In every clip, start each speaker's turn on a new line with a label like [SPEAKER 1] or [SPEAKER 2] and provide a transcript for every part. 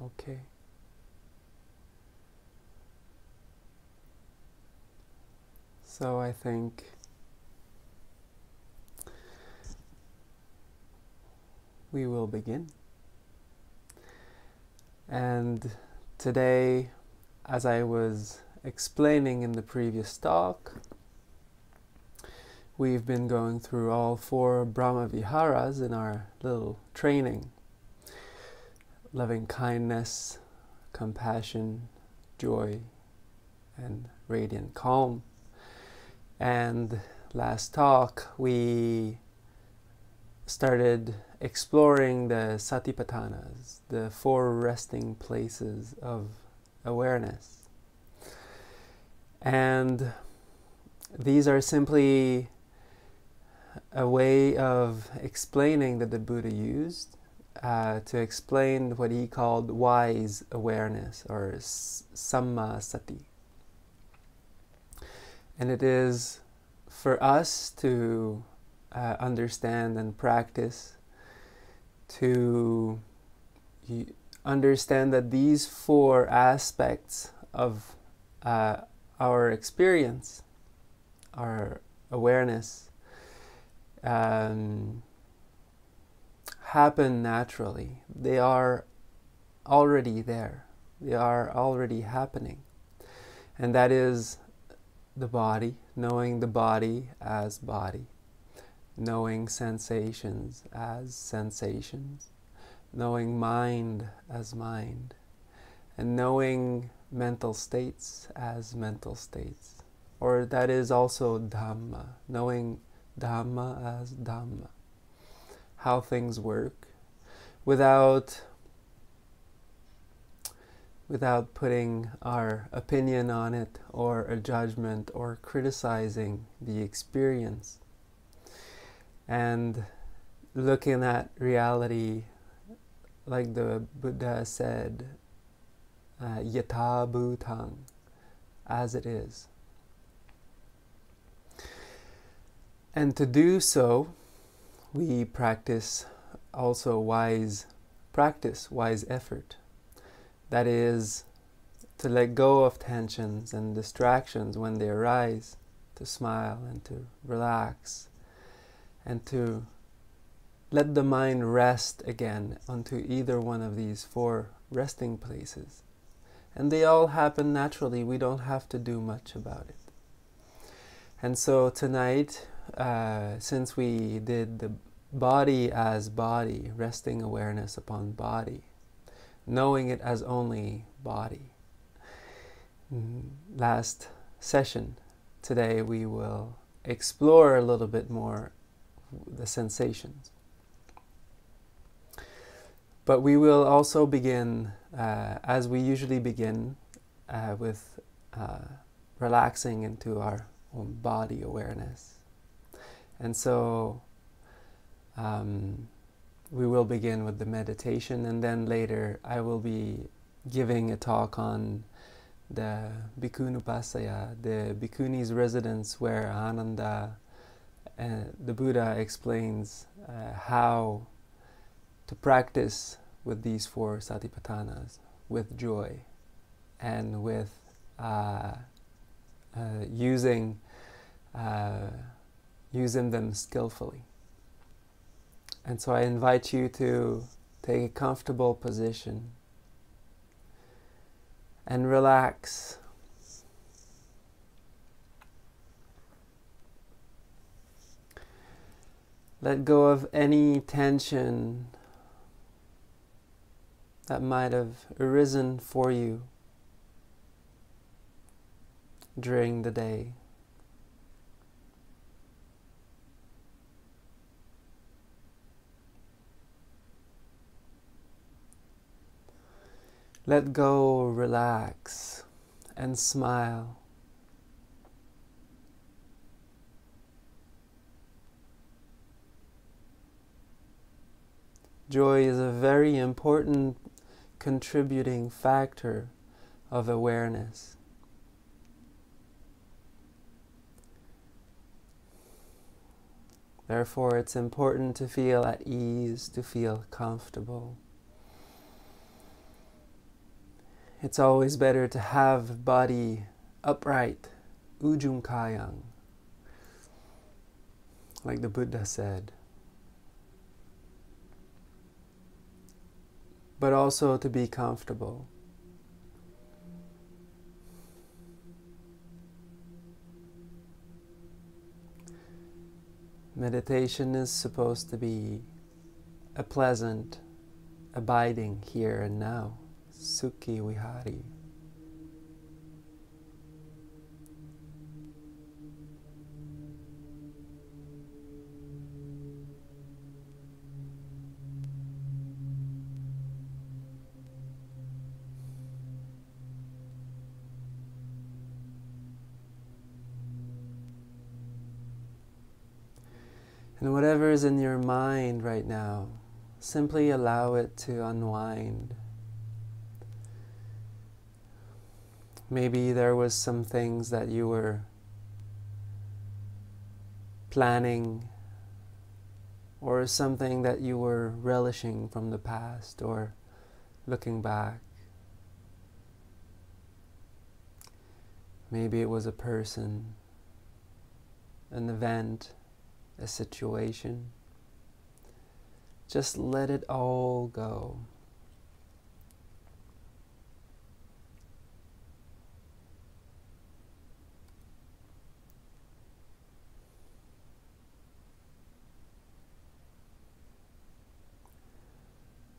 [SPEAKER 1] Okay. So I think we will begin. And today, as I was explaining in the previous talk, we've been going through all four Brahma Viharas in our little training loving kindness, compassion, joy, and radiant calm. And last talk, we started exploring the satipatthanas, the four resting places of awareness. And these are simply a way of explaining that the Buddha used uh, to explain what he called wise awareness or samma sati. And it is for us to uh, understand and practice to understand that these four aspects of uh, our experience, our awareness, um, happen naturally. They are already there, they are already happening. And that is the body, knowing the body as body, knowing sensations as sensations, knowing mind as mind, and knowing mental states as mental states. Or that is also Dhamma, knowing Dhamma as Dhamma how things work without without putting our opinion on it or a judgment or criticizing the experience. And looking at reality like the Buddha said uh, yatha bhutang as it is. And to do so we practice also wise practice, wise effort. That is to let go of tensions and distractions when they arise, to smile and to relax, and to let the mind rest again onto either one of these four resting places. And they all happen naturally, we don't have to do much about it. And so tonight uh, since we did the body as body, resting awareness upon body, knowing it as only body. Mm, last session, today we will explore a little bit more the sensations. But we will also begin, uh, as we usually begin, uh, with uh, relaxing into our own body awareness. And so um, we will begin with the meditation, and then later I will be giving a talk on the Bhikkhu the Bhikkhuni's residence, where Ananda, uh, the Buddha, explains uh, how to practice with these four satipatthanas with joy and with uh, uh using uh, using them skillfully. And so I invite you to take a comfortable position and relax. Let go of any tension that might have arisen for you during the day. Let go, relax, and smile. Joy is a very important contributing factor of awareness. Therefore, it's important to feel at ease, to feel comfortable. It's always better to have body upright, ujung kayang, like the Buddha said. But also to be comfortable. Meditation is supposed to be a pleasant abiding here and now. Sukhi Vihari. And whatever is in your mind right now, simply allow it to unwind. Maybe there was some things that you were planning or something that you were relishing from the past or looking back. Maybe it was a person, an event, a situation. Just let it all go.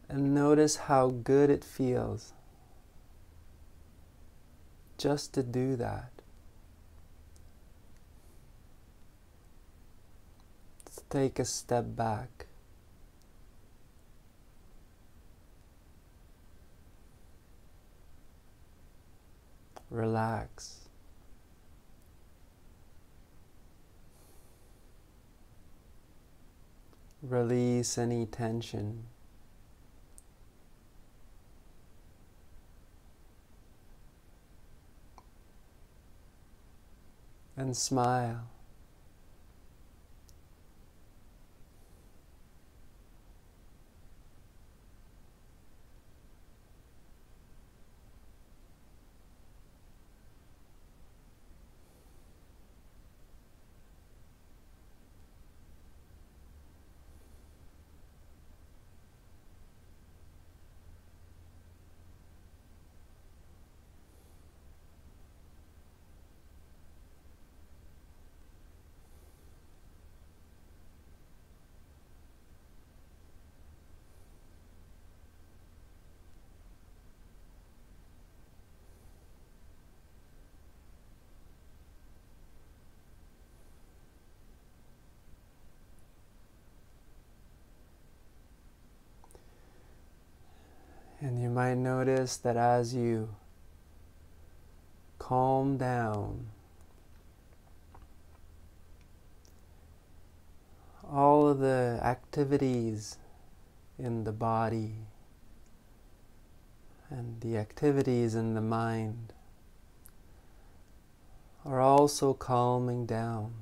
[SPEAKER 1] And notice how good it feels just to do that. Let's take a step back. Relax. Release any tension. And smile. Might notice that as you calm down, all of the activities in the body and the activities in the mind are also calming down.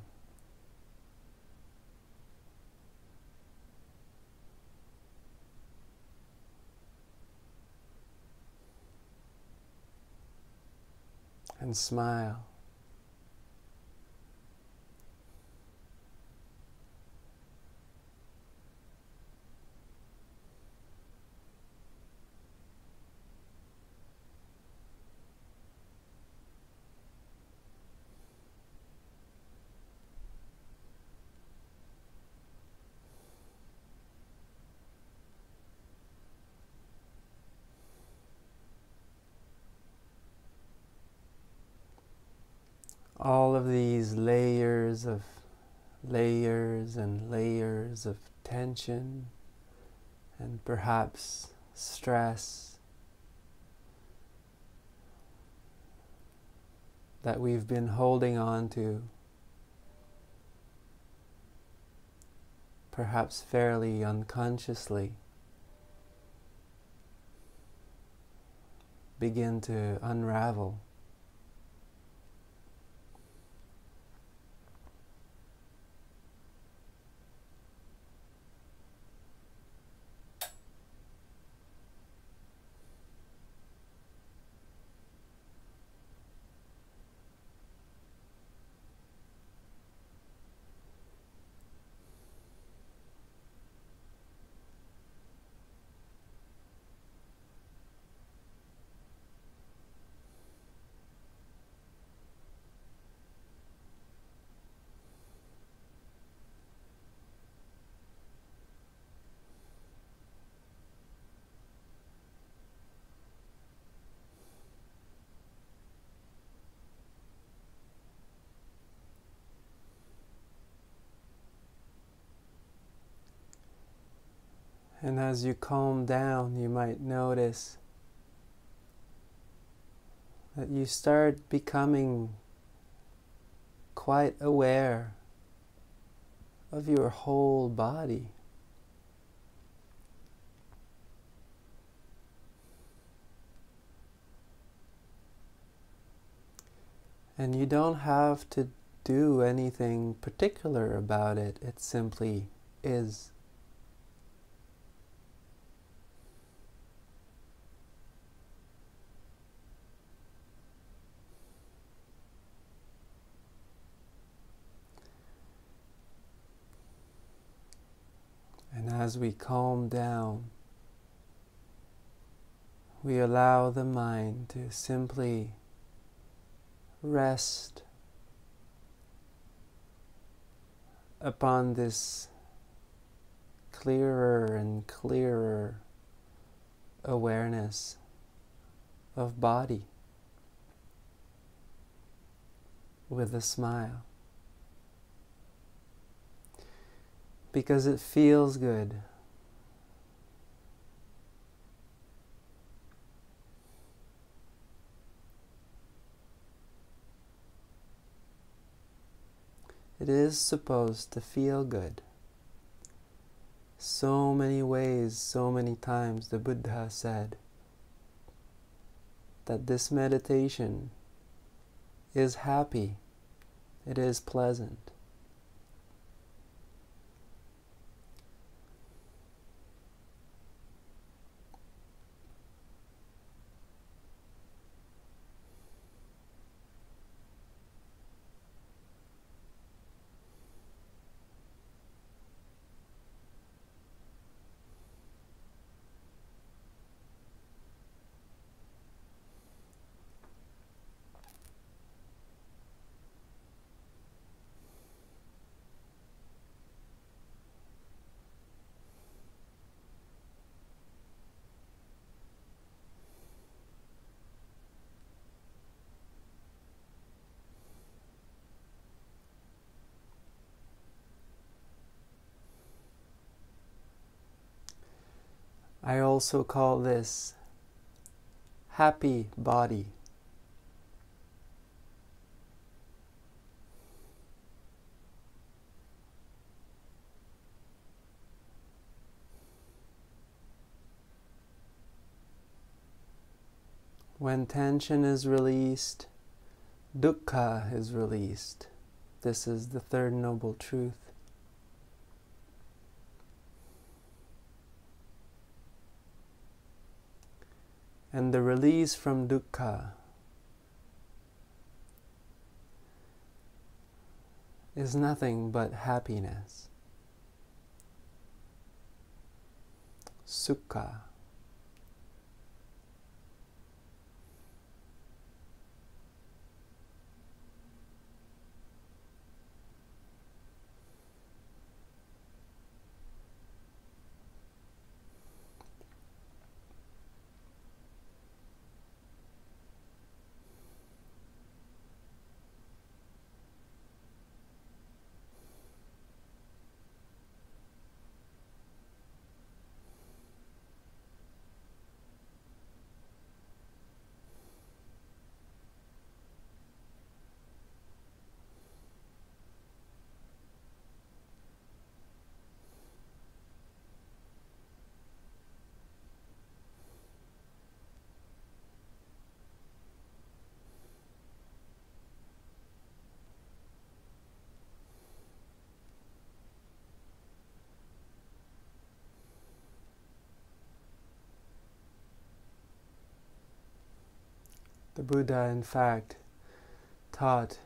[SPEAKER 1] And smile. All of these layers of layers and layers of tension and perhaps stress that we've been holding on to, perhaps fairly unconsciously, begin to unravel. And as you calm down, you might notice that you start becoming quite aware of your whole body. And you don't have to do anything particular about it, it simply is. And as we calm down, we allow the mind to simply rest upon this clearer and clearer awareness of body with a smile. Because it feels good It is supposed to feel good. So many ways, so many times the Buddha said that this meditation is happy, it is pleasant. I also call this happy body. When tension is released, dukkha is released. This is the third noble truth. And the release from dukkha is nothing but happiness, sukha. Buddha, in fact, taught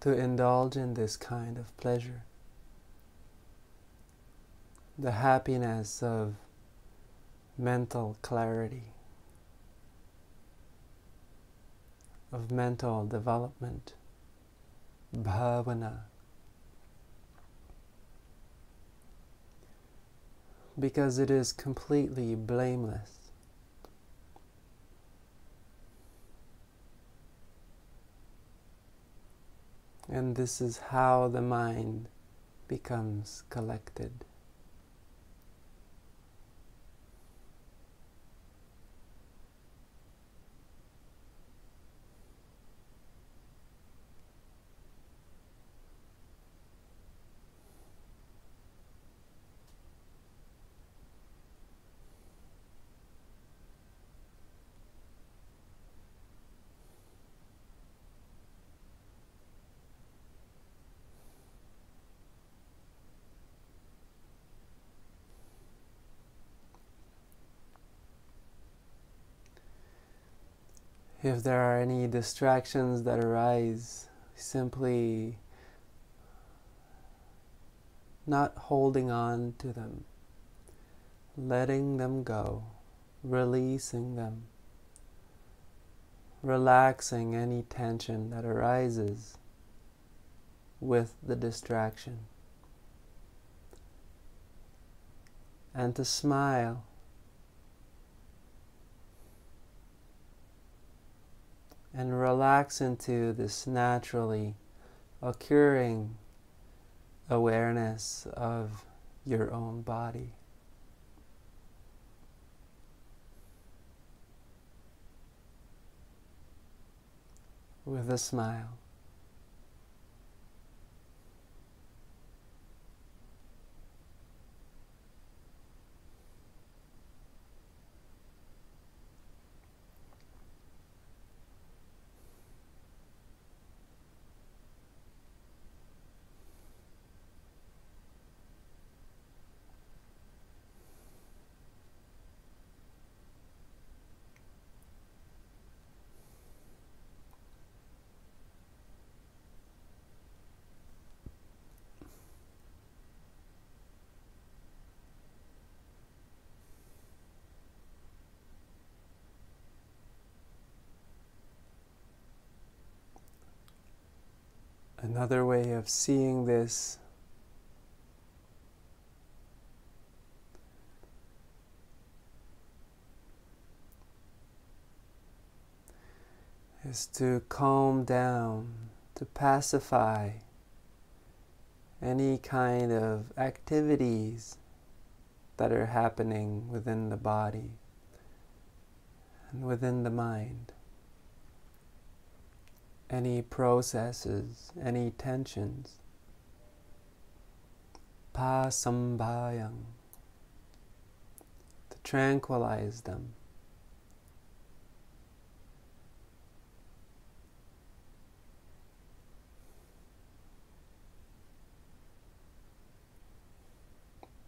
[SPEAKER 1] to indulge in this kind of pleasure. The happiness of mental clarity, of mental development, bhavana. Because it is completely blameless. And this is how the mind becomes collected. If there are any distractions that arise, simply not holding on to them, letting them go, releasing them, relaxing any tension that arises with the distraction. And to smile. And relax into this naturally occurring awareness of your own body. With a smile. Another way of seeing this. Is to calm down, to pacify any kind of activities that are happening within the body and within the mind any processes, any tensions. Pasambayang, to tranquilize them.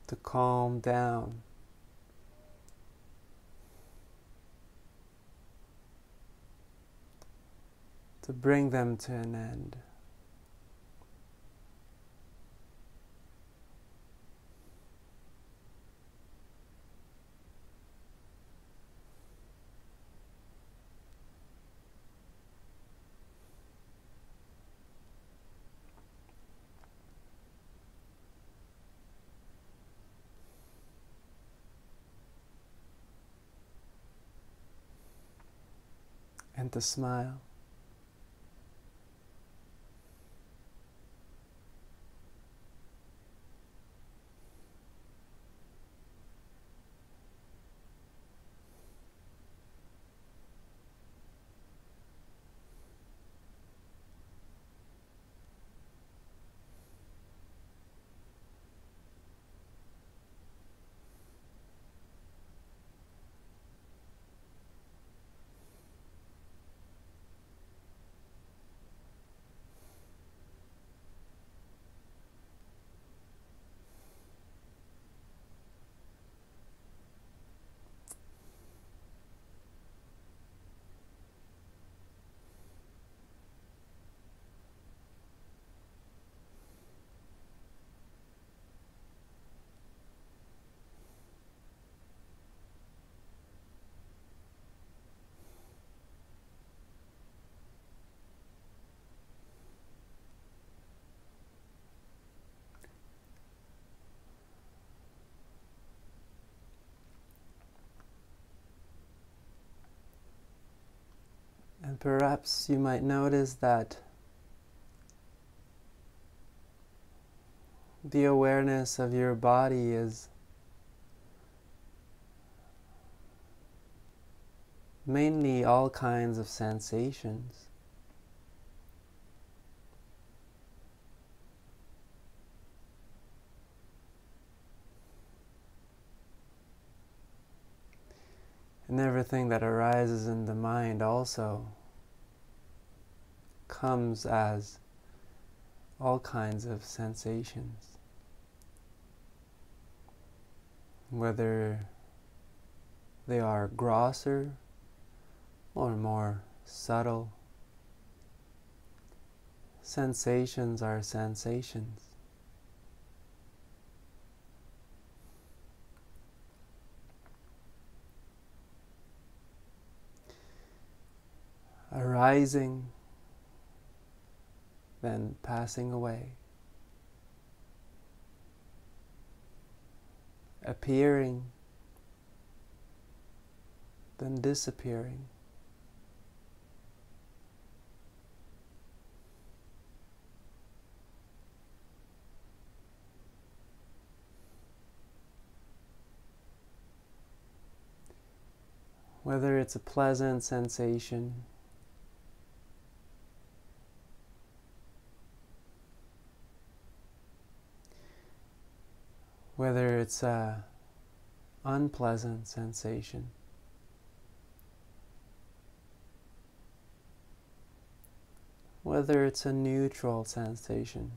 [SPEAKER 1] To calm down. To bring them to an end. and to smile. Perhaps you might notice that the awareness of your body is mainly all kinds of sensations. And everything that arises in the mind also comes as all kinds of sensations. Whether they are grosser or more subtle. Sensations are sensations. Arising, then passing away. Appearing, then disappearing. Whether it's a pleasant sensation, whether it's a unpleasant sensation. whether it's a neutral sensation.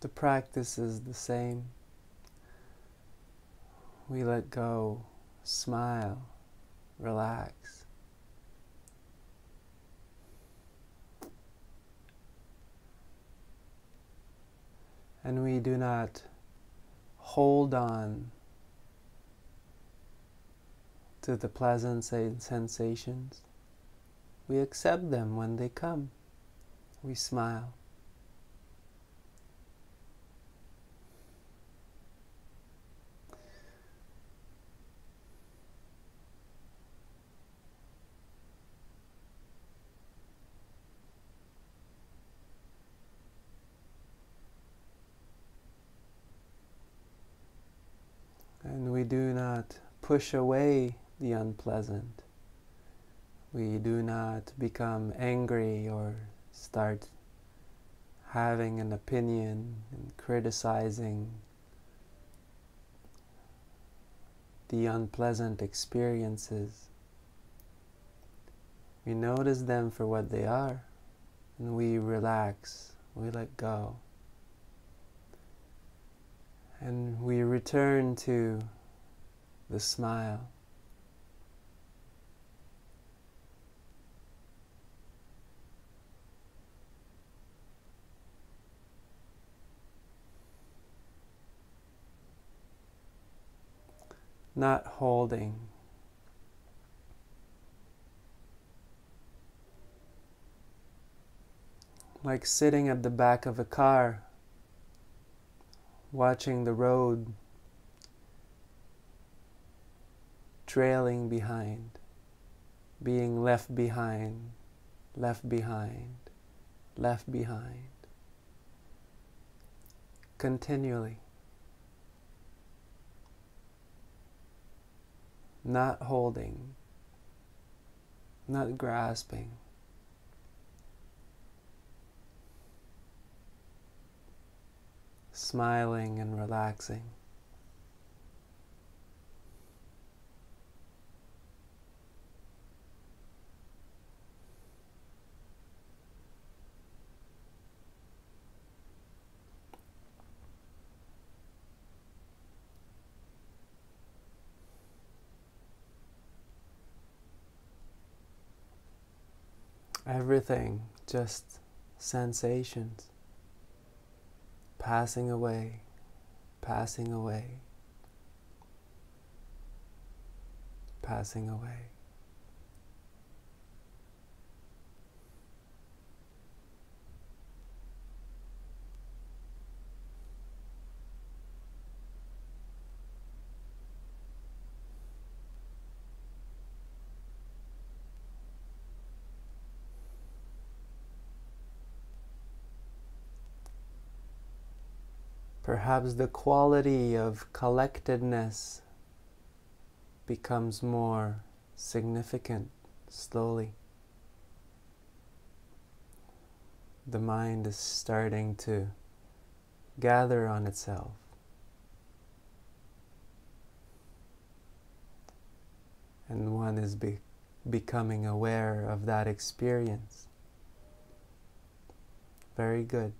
[SPEAKER 1] The practice is the same. We let go, smile, relax. and we do not hold on to the pleasant sensations. We accept them when they come. We smile. And we do not push away the unpleasant. We do not become angry or start having an opinion and criticizing the unpleasant experiences. We notice them for what they are and we relax, we let go and we return to the smile. Not holding. Like sitting at the back of a car watching the road trailing behind, being left behind, left behind, left behind, continually. Not holding, not grasping. smiling and relaxing. Everything just sensations passing away, passing away, passing away. Perhaps the quality of collectedness becomes more significant slowly. The mind is starting to gather on itself. And one is be becoming aware of that experience. Very good.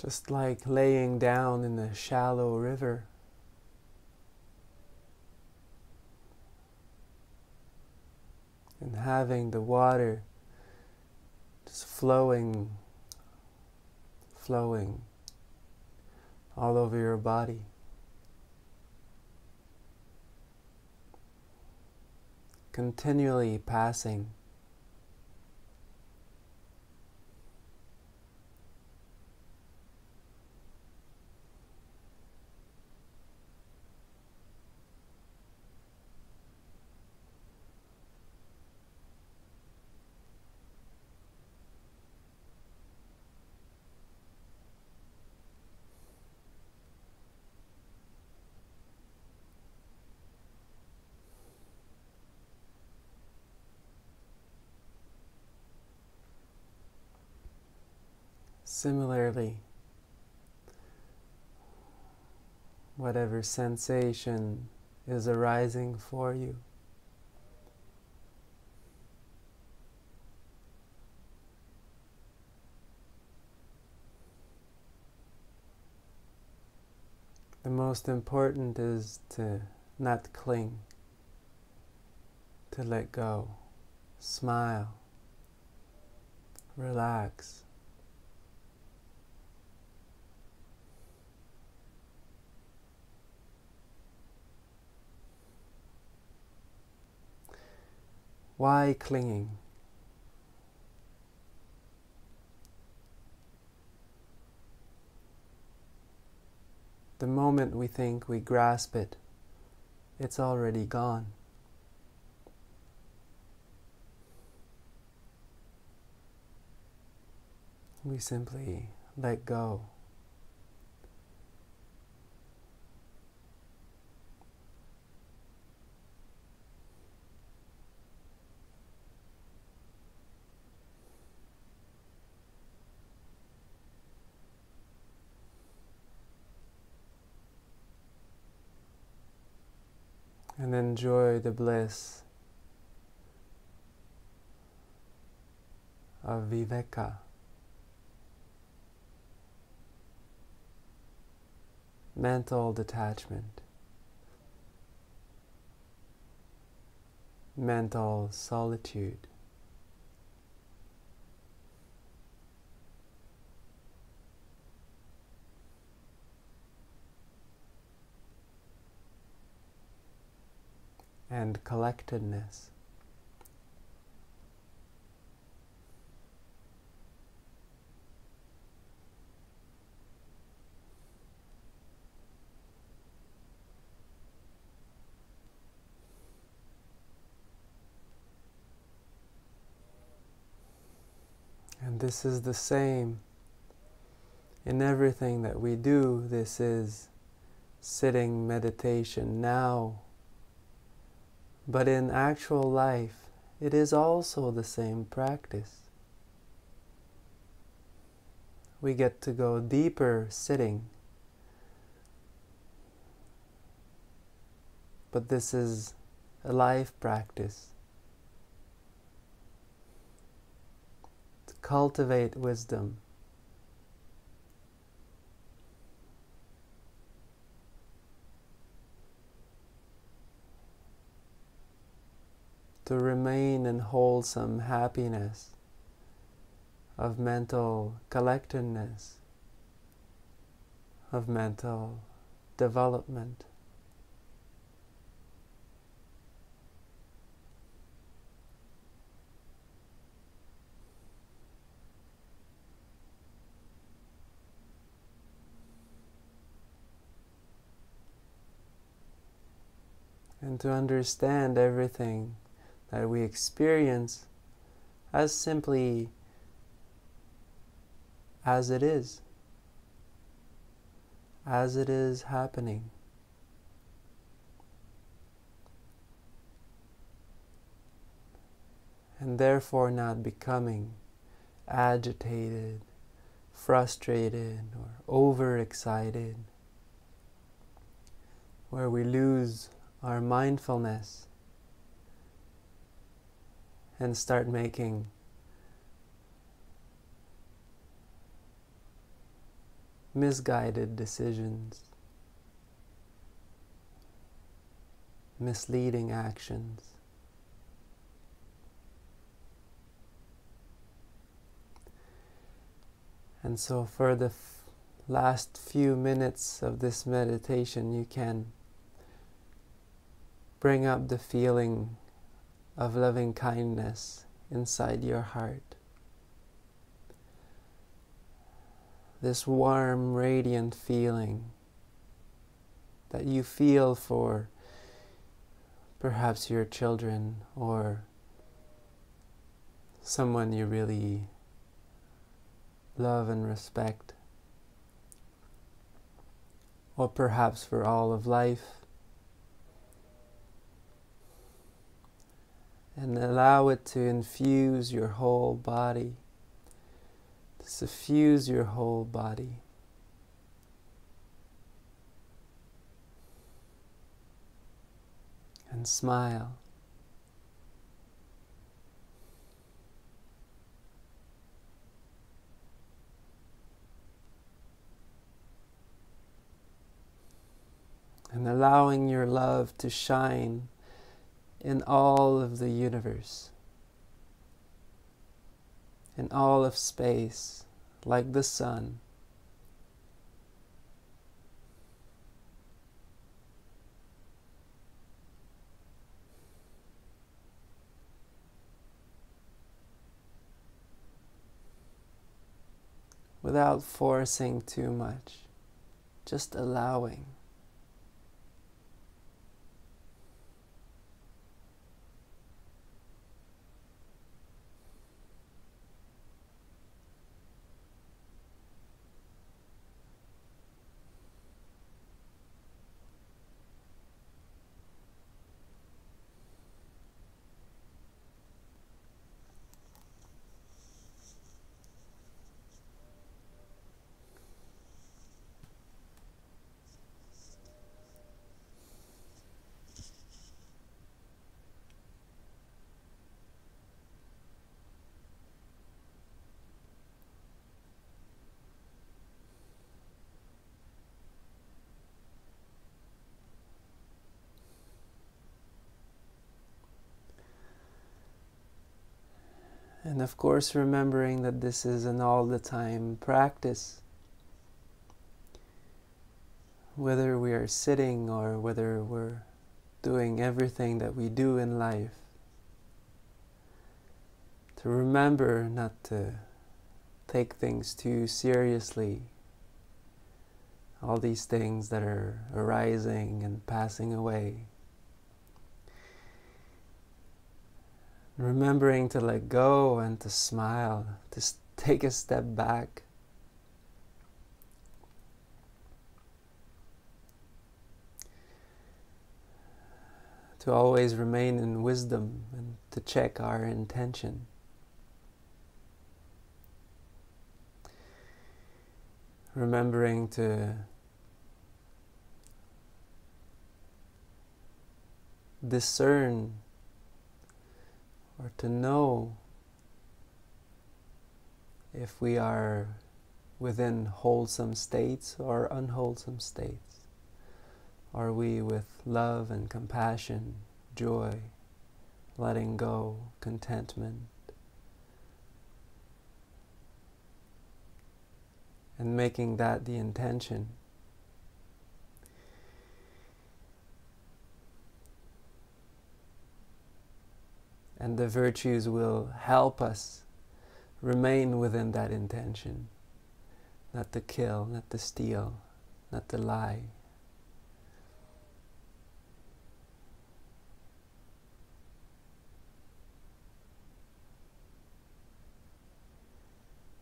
[SPEAKER 1] Just like laying down in the shallow river. And having the water just flowing, flowing all over your body. Continually passing Similarly, whatever sensation is arising for you. The most important is to not cling, to let go, smile, relax. Why clinging? The moment we think we grasp it, it's already gone. We simply let go. And enjoy the bliss of viveka. Mental detachment, mental solitude. And collectedness. And this is the same in everything that we do. This is sitting meditation now but in actual life, it is also the same practice. We get to go deeper sitting. But this is a life practice. To cultivate wisdom. To remain in wholesome happiness, of mental collectedness, of mental development. and to understand everything that we experience as simply as it is, as it is happening. And therefore, not becoming agitated, frustrated, or overexcited, where we lose our mindfulness and start making misguided decisions, misleading actions. And so, for the last few minutes of this meditation, you can bring up the feeling of loving kindness inside your heart. This warm, radiant feeling that you feel for perhaps your children or someone you really love and respect, or perhaps for all of life. And allow it to infuse your whole body, to suffuse your whole body. And smile. and allowing your love to shine in all of the universe, in all of space, like the sun. Without forcing too much, just allowing. And of course, remembering that this is an all the time practice. Whether we are sitting or whether we're doing everything that we do in life, to remember not to take things too seriously. All these things that are arising and passing away. Remembering to let go and to smile, to take a step back. To always remain in wisdom and to check our intention. Remembering to discern or to know if we are within wholesome states or unwholesome states. Are we with love and compassion, joy, letting go, contentment? And making that the intention. And the virtues will help us remain within that intention. Not to kill, not to steal, not to lie.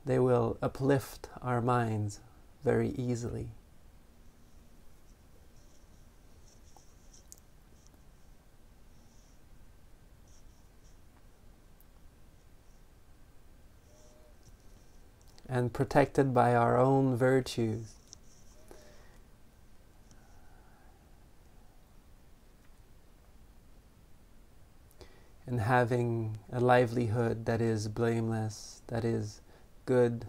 [SPEAKER 1] They will uplift our minds very easily. And protected by our own virtues. And having a livelihood that is blameless, that is good,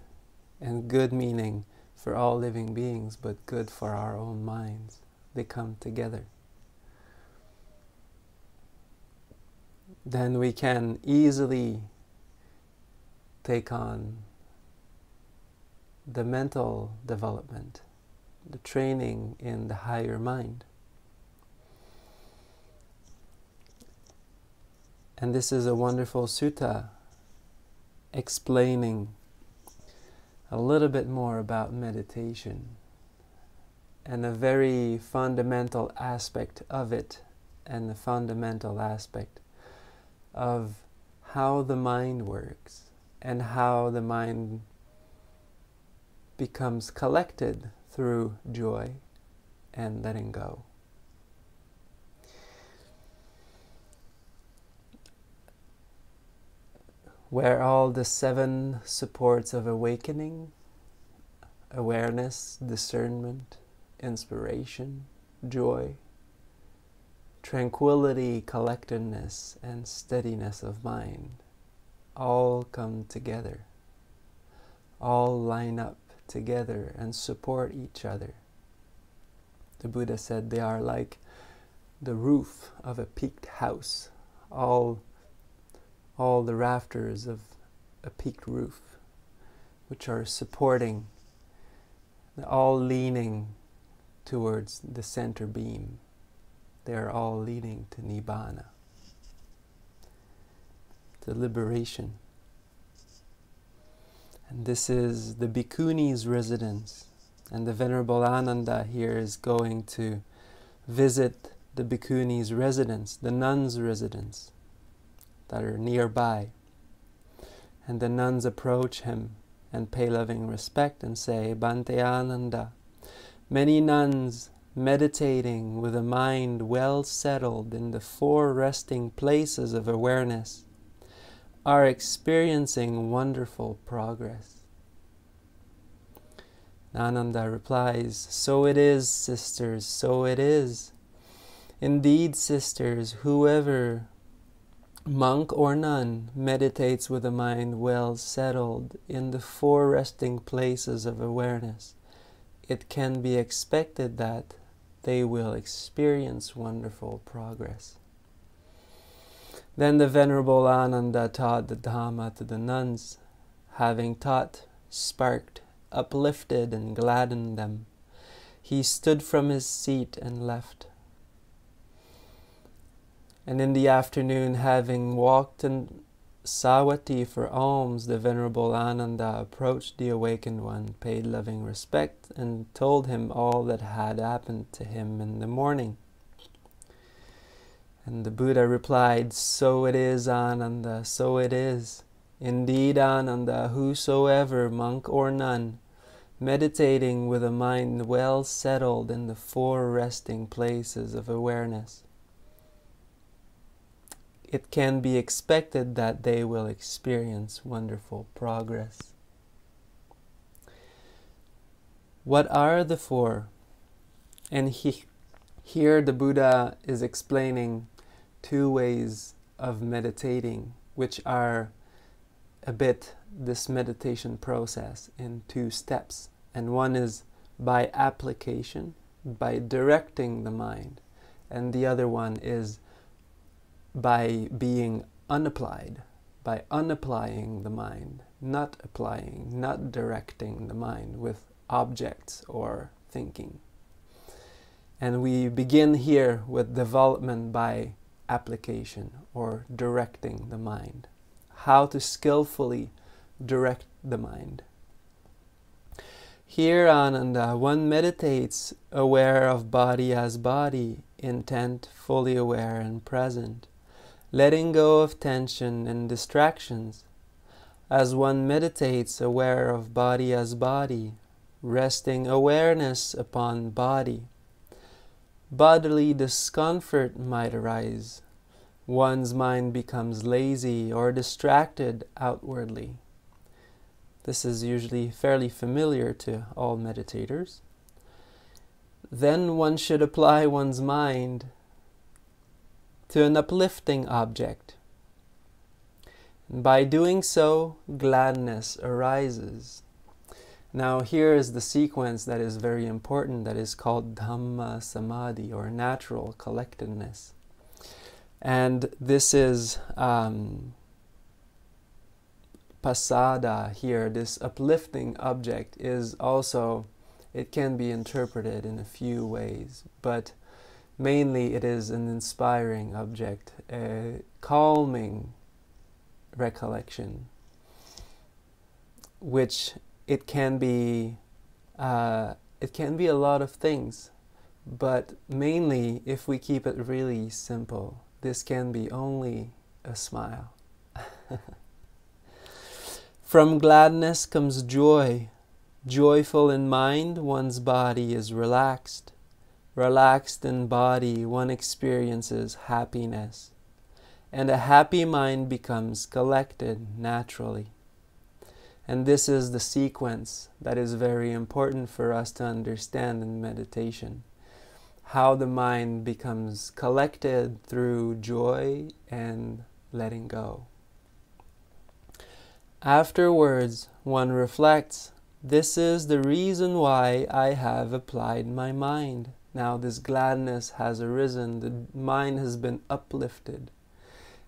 [SPEAKER 1] and good meaning for all living beings, but good for our own minds. They come together. Then we can easily take on the mental development, the training in the higher mind. And this is a wonderful sutta explaining a little bit more about meditation and a very fundamental aspect of it and the fundamental aspect of how the mind works and how the mind becomes collected through joy and letting go. Where all the seven supports of awakening awareness, discernment, inspiration, joy, tranquility, collectedness, and steadiness of mind all come together, all line up together and support each other. The Buddha said they are like the roof of a peaked house, all, all the rafters of a peaked roof, which are supporting, all leaning towards the center beam. They are all leading to Nibbana, to liberation. And this is the Bhikkhuni's residence. And the Venerable Ananda here is going to visit the Bhikkhuni's residence, the nuns' residence that are nearby. And the nuns approach him and pay loving respect and say, Bhante Ananda, many nuns meditating with a mind well settled in the four resting places of awareness are experiencing wonderful progress. Ananda replies, So it is, sisters, so it is. Indeed, sisters, whoever, monk or nun, meditates with a mind well settled in the four resting places of awareness, it can be expected that they will experience wonderful progress. Then the Venerable Ananda taught the Dhamma to the nuns, having taught, sparked, uplifted, and gladdened them. He stood from his seat and left. And in the afternoon, having walked in Savatthi for alms, the Venerable Ananda approached the awakened one, paid loving respect, and told him all that had happened to him in the morning. And the Buddha replied, So it is, Ananda, so it is. Indeed, Ananda, whosoever, monk or nun, meditating with a mind well settled in the four resting places of awareness, it can be expected that they will experience wonderful progress. What are the four? And he, here the Buddha is explaining two ways of meditating, which are a bit this meditation process in two steps. And one is by application, by directing the mind, and the other one is by being unapplied, by unapplying the mind, not applying, not directing the mind with objects or thinking. And we begin here with development by application or directing the mind. How to skillfully direct the mind. Here, Ananda, uh, one meditates aware of body as body, intent, fully aware and present, letting go of tension and distractions. As one meditates aware of body as body, resting awareness upon body bodily discomfort might arise. One's mind becomes lazy or distracted outwardly. This is usually fairly familiar to all meditators. Then one should apply one's mind to an uplifting object. by doing so, gladness arises. Now, here is the sequence that is very important that is called Dhamma Samadhi or natural collectedness. And this is um, pasada here, this uplifting object, is also, it can be interpreted in a few ways, but mainly it is an inspiring object, a calming recollection, which it can be uh, it can be a lot of things, but mainly if we keep it really simple, this can be only a smile. From gladness comes joy. Joyful in mind, one's body is relaxed. Relaxed in body, one experiences happiness. And a happy mind becomes collected naturally. And this is the sequence that is very important for us to understand in meditation. How the mind becomes collected through joy and letting go. Afterwards, one reflects, this is the reason why I have applied my mind. Now, this gladness has arisen, the mind has been uplifted.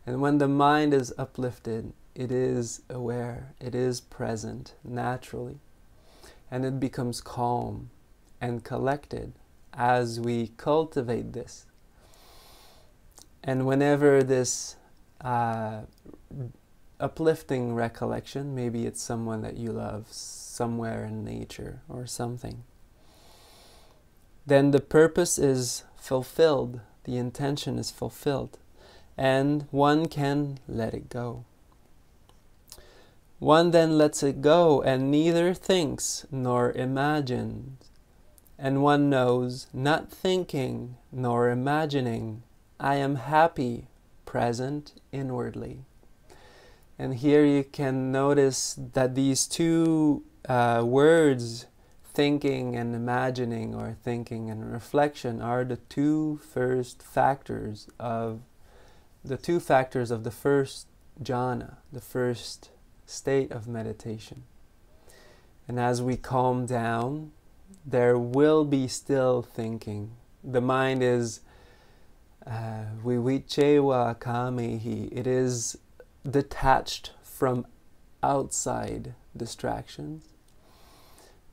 [SPEAKER 1] And when the mind is uplifted, it is aware, it is present naturally, and it becomes calm and collected as we cultivate this. And whenever this uh, uplifting recollection, maybe it's someone that you love somewhere in nature or something, then the purpose is fulfilled, the intention is fulfilled, and one can let it go. One then lets it go and neither thinks nor imagines. And one knows, not thinking nor imagining, I am happy, present inwardly. And here you can notice that these two uh, words, thinking and imagining, or thinking and reflection, are the two first factors of the two factors of the first jhana, the first state of meditation. And as we calm down, there will be still thinking. The mind is uh, vivicceva kamehi. It is detached from outside distractions.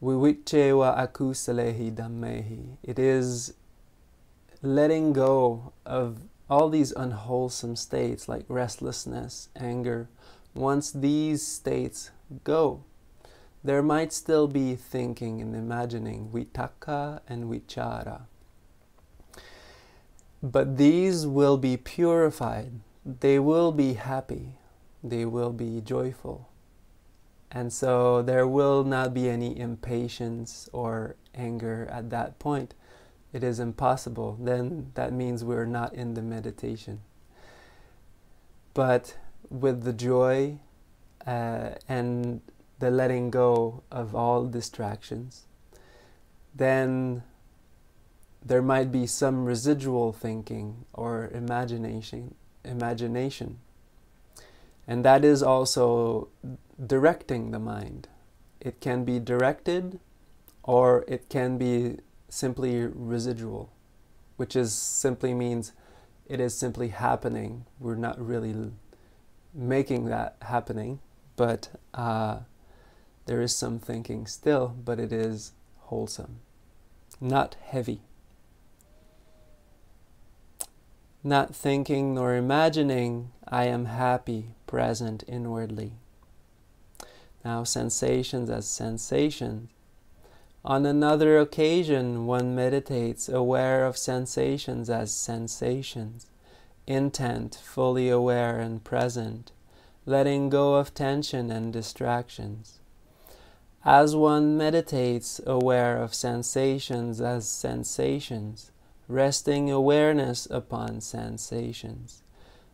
[SPEAKER 1] Vivicceva akusalehi dhammehi. It is letting go of all these unwholesome states like restlessness, anger, once these states go, there might still be thinking and imagining, vitakka and vichara. But these will be purified, they will be happy, they will be joyful. And so there will not be any impatience or anger at that point. It is impossible. Then that means we're not in the meditation. But with the joy uh, and the letting go of all distractions, then there might be some residual thinking or imagination imagination. And that is also directing the mind. It can be directed or it can be simply residual which is simply means it is simply happening. We're not really making that happening, but uh, there is some thinking still, but it is wholesome, not heavy. Not thinking nor imagining, I am happy, present inwardly. Now, sensations as sensations. On another occasion, one meditates aware of sensations as sensations intent, fully aware and present, letting go of tension and distractions. As one meditates, aware of sensations as sensations, resting awareness upon sensations,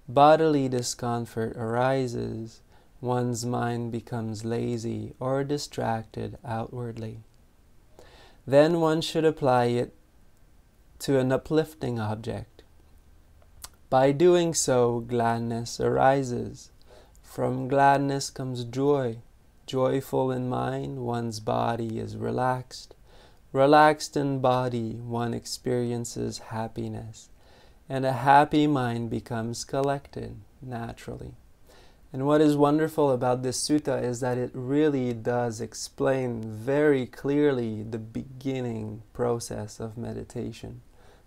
[SPEAKER 1] bodily discomfort arises, one's mind becomes lazy or distracted outwardly. Then one should apply it to an uplifting object by doing so, gladness arises. From gladness comes joy. Joyful in mind, one's body is relaxed. Relaxed in body, one experiences happiness, and a happy mind becomes collected naturally. And what is wonderful about this sutta is that it really does explain very clearly the beginning process of meditation,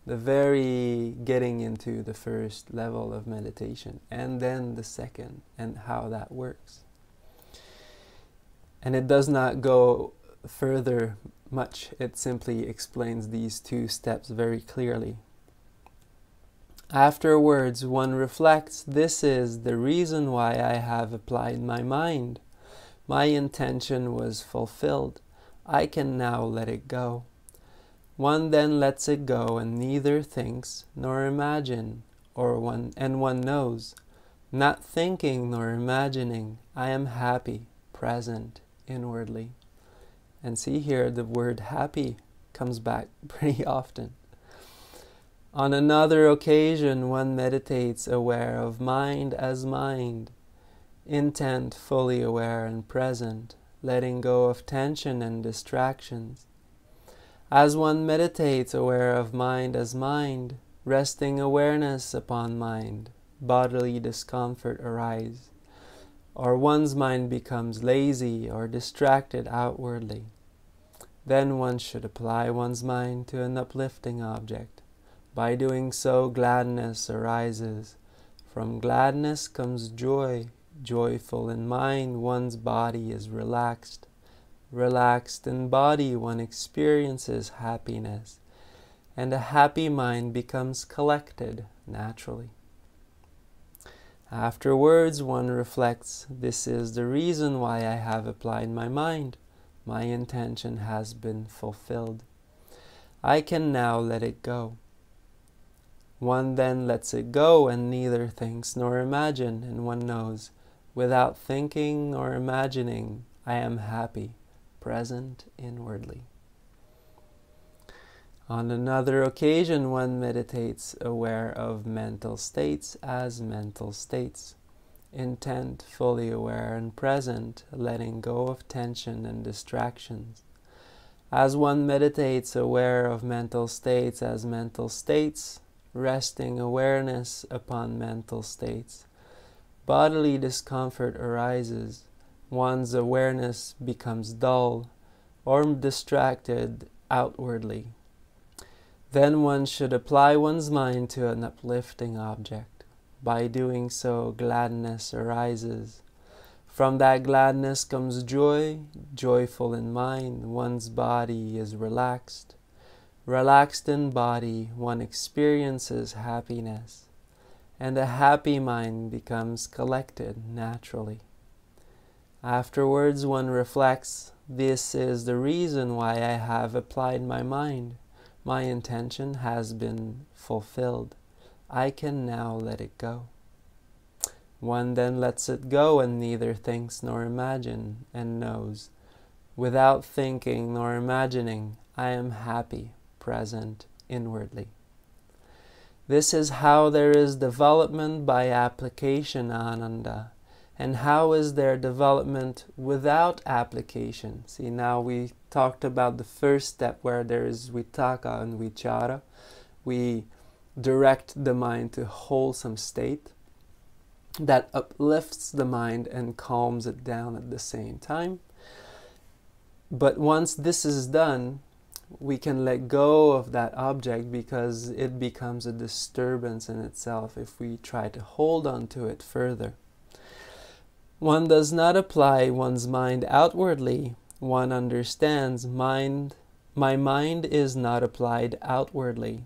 [SPEAKER 1] the very getting into the first level of meditation, and then the second, and how that works. And it does not go further much, it simply explains these two steps very clearly. Afterwards, one reflects this is the reason why I have applied my mind. My intention was fulfilled. I can now let it go. One then lets it go and neither thinks nor imagine, or one and one knows, not thinking nor imagining, I am happy, present inwardly. And see here the word happy comes back pretty often. On another occasion, one meditates aware of mind as mind, intent fully aware and present, letting go of tension and distractions. As one meditates aware of mind as mind, resting awareness upon mind, bodily discomfort arises, or one's mind becomes lazy or distracted outwardly. Then one should apply one's mind to an uplifting object by doing so, gladness arises. From gladness comes joy. Joyful in mind, one's body is relaxed. Relaxed in body, one experiences happiness. And a happy mind becomes collected naturally. Afterwards, one reflects this is the reason why I have applied my mind. My intention has been fulfilled. I can now let it go. One then lets it go and neither thinks nor imagine, and one knows, without thinking nor imagining, I am happy, present inwardly. On another occasion, one meditates aware of mental states as mental states, intent fully aware and present, letting go of tension and distractions. As one meditates aware of mental states as mental states, resting awareness upon mental states. Bodily discomfort arises, one's awareness becomes dull or distracted outwardly. Then one should apply one's mind to an uplifting object. By doing so, gladness arises. From that gladness comes joy, joyful in mind, one's body is relaxed. Relaxed in body, one experiences happiness, and a happy mind becomes collected naturally. Afterwards, one reflects this is the reason why I have applied my mind. My intention has been fulfilled. I can now let it go. One then lets it go and neither thinks nor imagine and knows. Without thinking nor imagining, I am happy present inwardly. This is how there is development by application, Ananda. And how is their development without application? See, now we talked about the first step where there is vitakka and vichara. We direct the mind to wholesome state that uplifts the mind and calms it down at the same time. But once this is done, we can let go of that object because it becomes a disturbance in itself if we try to hold on to it further. One does not apply one's mind outwardly. One understands mind my mind is not applied outwardly.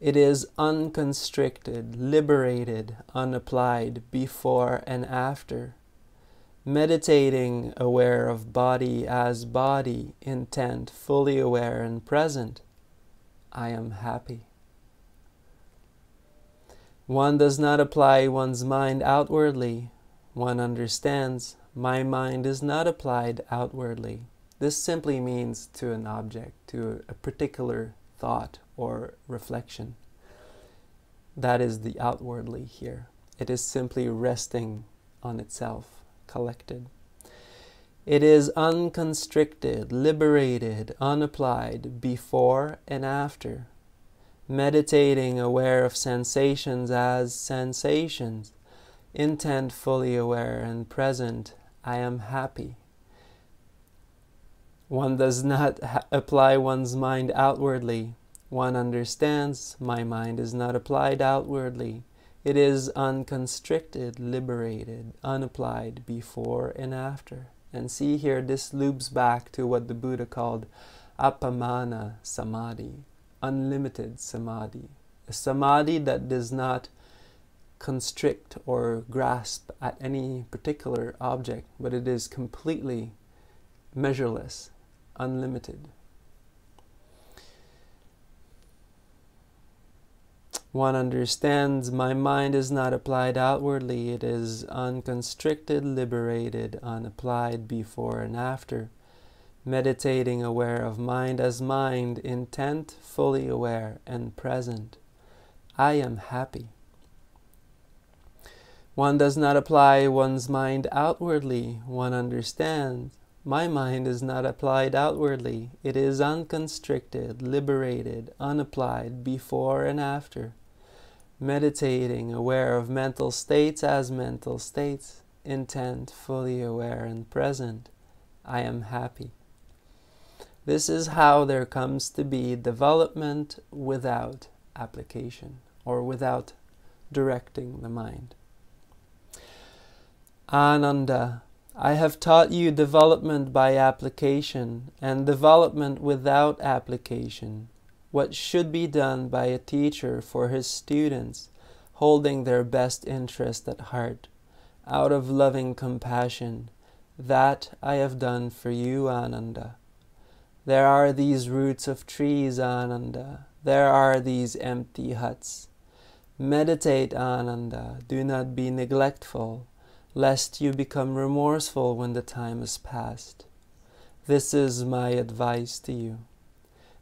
[SPEAKER 1] It is unconstricted, liberated, unapplied before and after meditating aware of body as body, intent, fully aware and present, I am happy. One does not apply one's mind outwardly. One understands my mind is not applied outwardly. This simply means to an object, to a particular thought or reflection. That is the outwardly here. It is simply resting on itself collected. It is unconstricted, liberated, unapplied, before and after. Meditating, aware of sensations as sensations, intent fully aware and present, I am happy. One does not ha- apply one's mind outwardly. One understands my mind is not applied outwardly. It is unconstricted, liberated, unapplied before and after. And see here, this loops back to what the Buddha called appamana samadhi, unlimited samadhi. A samadhi that does not constrict or grasp at any particular object, but it is completely measureless, unlimited. One understands my mind is not applied outwardly, it is unconstricted, liberated, unapplied before and after. Meditating aware of mind as mind, intent, fully aware and present. I am happy. One does not apply one's mind outwardly, one understands. My mind is not applied outwardly, it is unconstricted, liberated, unapplied before and after meditating, aware of mental states as mental states, intent, fully aware and present. I am happy. This is how there comes to be development without application or without directing the mind. Ananda, I have taught you development by application and development without application what should be done by a teacher for his students, holding their best interest at heart, out of loving compassion. That I have done for you, Ananda. There are these roots of trees, Ananda. There are these empty huts. Meditate, Ananda. Do not be neglectful, lest you become remorseful when the time is past. This is my advice to you.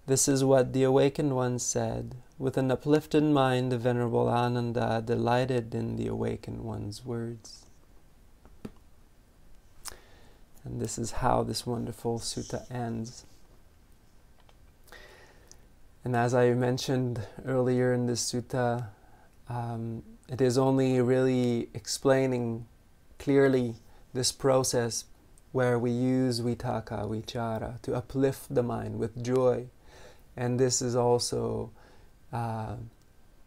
[SPEAKER 1] This is what the awakened one said. With an uplifted mind, the Venerable Ananda delighted in the awakened one's words. And this is how this wonderful sutta ends. And as I mentioned earlier in this sutta, um, it is only really explaining clearly this process where we use vitakka, vichara, to uplift the mind with joy and this is also uh,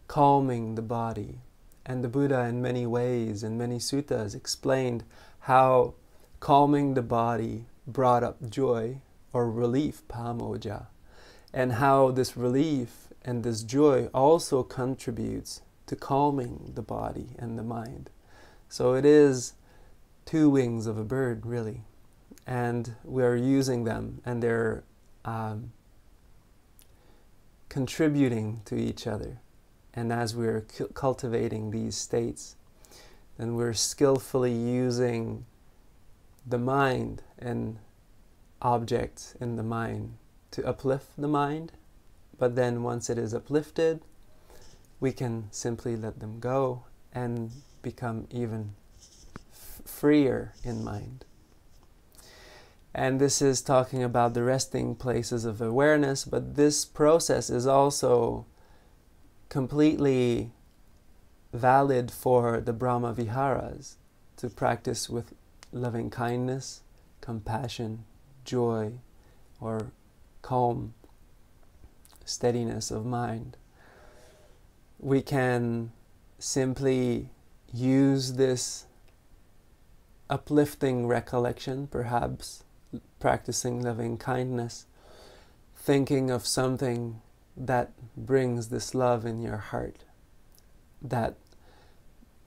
[SPEAKER 1] calming the body. And the Buddha, in many ways, in many suttas, explained how calming the body brought up joy or relief, pamojja, and how this relief and this joy also contributes to calming the body and the mind. So it is two wings of a bird, really, and we are using them, and they're um, contributing to each other. And as we're cultivating these states, then we're skillfully using the mind and objects in the mind to uplift the mind. But then once it is uplifted, we can simply let them go and become even freer in mind. And this is talking about the resting places of awareness, but this process is also completely valid for the Brahma Viharas to practice with loving kindness, compassion, joy, or calm steadiness of mind. We can simply use this uplifting recollection, perhaps practicing loving kindness, thinking of something that brings this love in your heart, that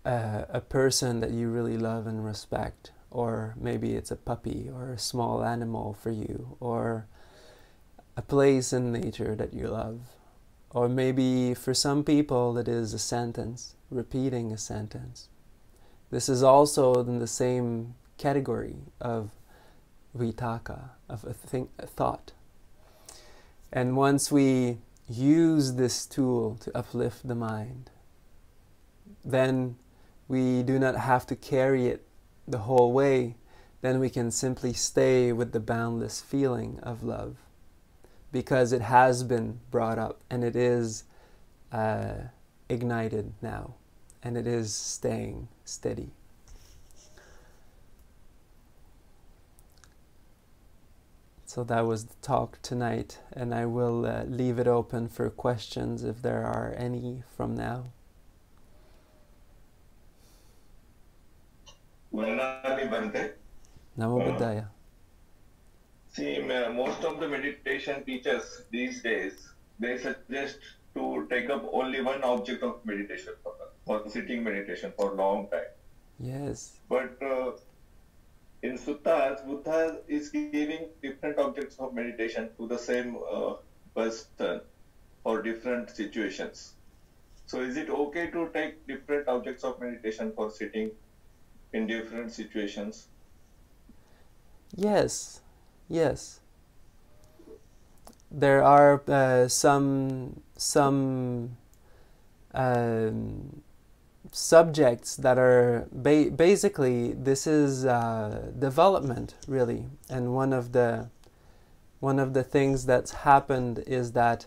[SPEAKER 1] uh, a person that you really love and respect, or maybe it's a puppy or a small animal for you, or a place in nature that you love. Or maybe for some people it is a sentence, repeating a sentence. This is also in the same category of vitakka, of a, think, a thought. And once we use this tool to uplift the mind, then we do not have to carry it the whole way, then we can simply stay with the boundless feeling of love because it has been brought up and it is uh, ignited now and it is staying steady. So that was the talk tonight, and I will uh, leave it open for questions if there are any from now. Namo Buddhaya.
[SPEAKER 2] See, most of the meditation teachers these days, they suggest to take up only one object of meditation for, for sitting meditation for a long time.
[SPEAKER 1] Yes.
[SPEAKER 2] But uh, in suttas, Buddha is giving different objects of meditation to the same uh, person for different situations. So is it okay to take different objects of meditation for sitting in different situations?
[SPEAKER 1] Yes, yes. There are uh, some some um, subjects that are ba- basically this is uh, development really, and one of the one of the things that's happened is that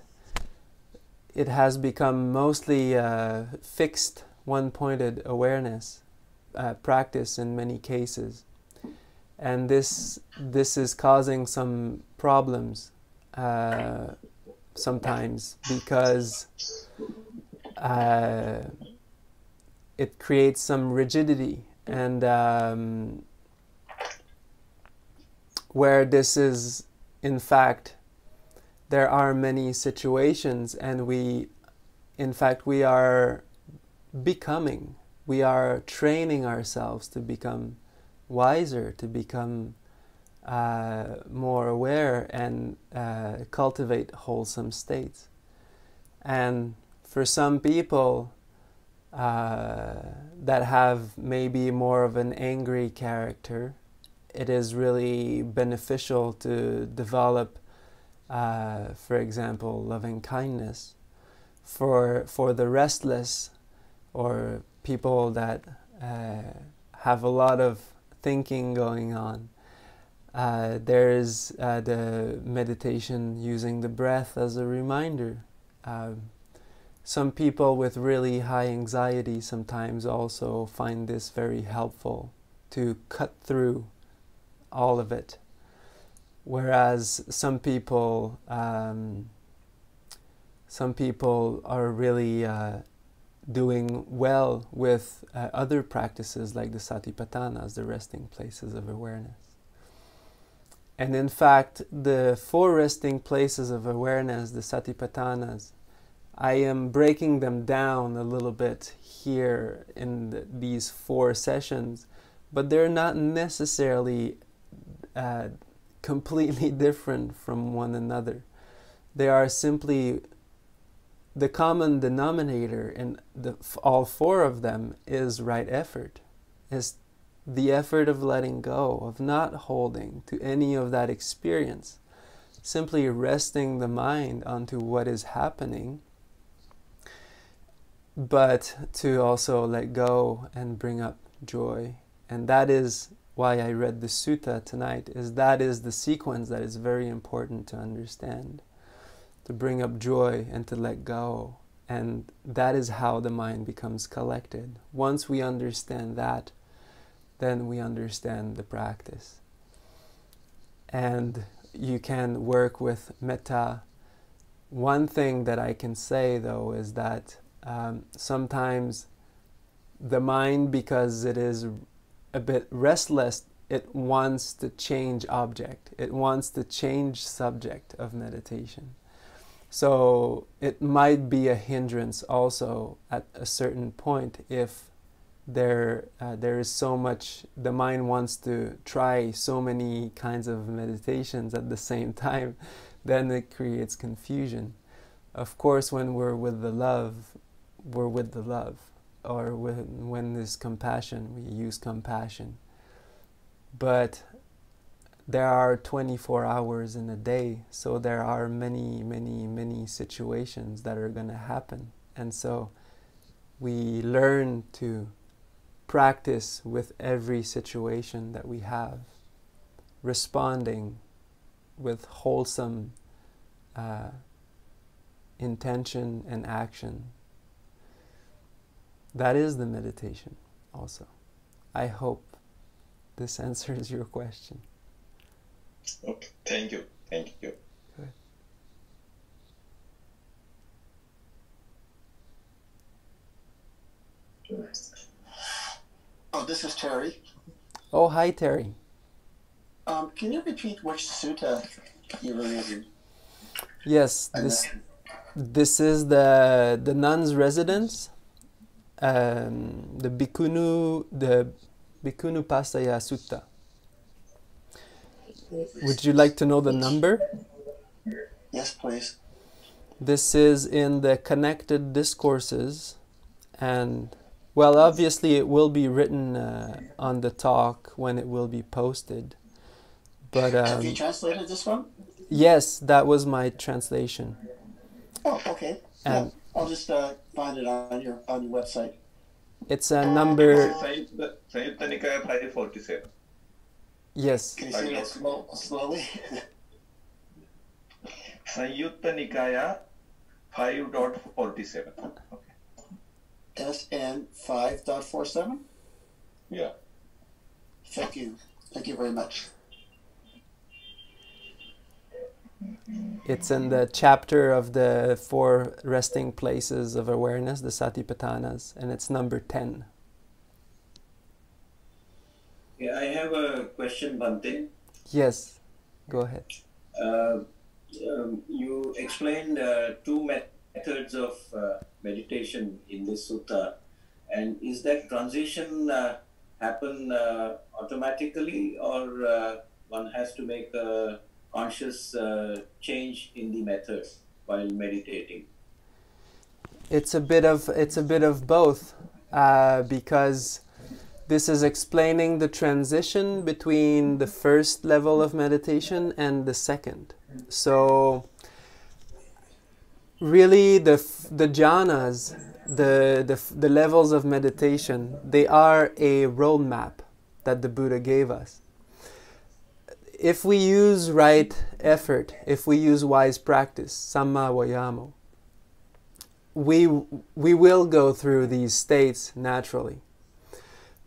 [SPEAKER 1] it has become mostly uh, fixed, one-pointed awareness uh, practice in many cases, and this this is causing some problems uh, sometimes because uh, it creates some rigidity and um, where this is in fact there are many situations and we in fact we are becoming we are training ourselves to become wiser to become uh, more aware and uh, cultivate wholesome states. And for some people uh, that have maybe more of an angry character, it is really beneficial to develop, uh, for example, loving kindness. For, for the restless or people that uh, have a lot of thinking going on, uh, there's uh, the meditation using the breath as a reminder. Um, some people with really high anxiety sometimes also find this very helpful to cut through all of it. Whereas some people, um, some people are really uh, doing well with uh, other practices like the satipatthanas, the resting places of awareness. And in fact, the four resting places of awareness, the satipatthanas, I am breaking them down a little bit here in the, these four sessions, but they're not necessarily uh, completely different from one another. They are simply the common denominator in the, all four of them is right effort, is the effort of letting go, of not holding to any of that experience, simply resting the mind onto what is happening but to also let go and bring up joy. And that is why I read the sutta tonight is that is the sequence that is very important to understand. To bring up joy and to let go. And that is how the mind becomes collected. Once we understand that, then we understand the practice. And you can work with metta. One thing that I can say though is that um, sometimes the mind, because it is a bit restless, it wants to change object. It wants to change subject of meditation. So it might be a hindrance also at a certain point if there uh, there is so much the mind wants to try so many kinds of meditations at the same time then it creates confusion of course when we're with the love we're with the love, or when, when there's compassion, we use compassion. But there are 24 hours in a day, so there are many, many, many situations that are going to happen. And so we learn to practice with every situation that we have responding with wholesome uh, intention and action. That is the meditation, also. I hope this answers your question.
[SPEAKER 2] Okay, thank you. Thank you.
[SPEAKER 1] Good.
[SPEAKER 3] Oh, this is Terry.
[SPEAKER 1] Oh, hi, Terry.
[SPEAKER 3] Um, can you repeat which sutta you were reading?
[SPEAKER 1] Yes, this this is the the nun's residence, um, the Bhikkhunu the Bhikkhunupassaya Sutta. Would you like to know the number?
[SPEAKER 3] Yes, please.
[SPEAKER 1] This is in the connected discourses, and well, obviously, it will be written uh, on the talk when it will be posted. But
[SPEAKER 3] Have you
[SPEAKER 1] um,
[SPEAKER 3] translated this one?
[SPEAKER 1] yes, that was my translation.
[SPEAKER 3] Oh, okay.
[SPEAKER 1] And-
[SPEAKER 3] yeah, I'll just uh, find it on your on your website.
[SPEAKER 1] It's a number.
[SPEAKER 2] Samyutta Samyutta Nikaya 547.
[SPEAKER 1] Yes,
[SPEAKER 3] Can you say that slow, slowly?
[SPEAKER 2] Samyutta Nikaya 5.47. Okay.
[SPEAKER 3] SN five dot four seven.
[SPEAKER 2] Yeah.
[SPEAKER 3] Thank you. Thank you very much.
[SPEAKER 1] It's in the chapter of the four resting places of awareness, the Satipatthanas, and it's number 10.
[SPEAKER 4] Yeah, I have a question, Bhante.
[SPEAKER 1] Yes, go ahead.
[SPEAKER 4] Uh, um, you explained uh, two methods of uh, meditation in this sutta, and is that transition uh, happen uh, automatically, or uh, one has to make a conscious uh, change in the method while meditating?
[SPEAKER 1] It's a bit of it's a bit of both, uh, because this is explaining the transition between the first level of meditation and the second. So, really, the the jhanas, the, the the levels of meditation, they are a roadmap that the Buddha gave us. If we use right effort, if we use wise practice, samma vayamo, we we will go through these states naturally.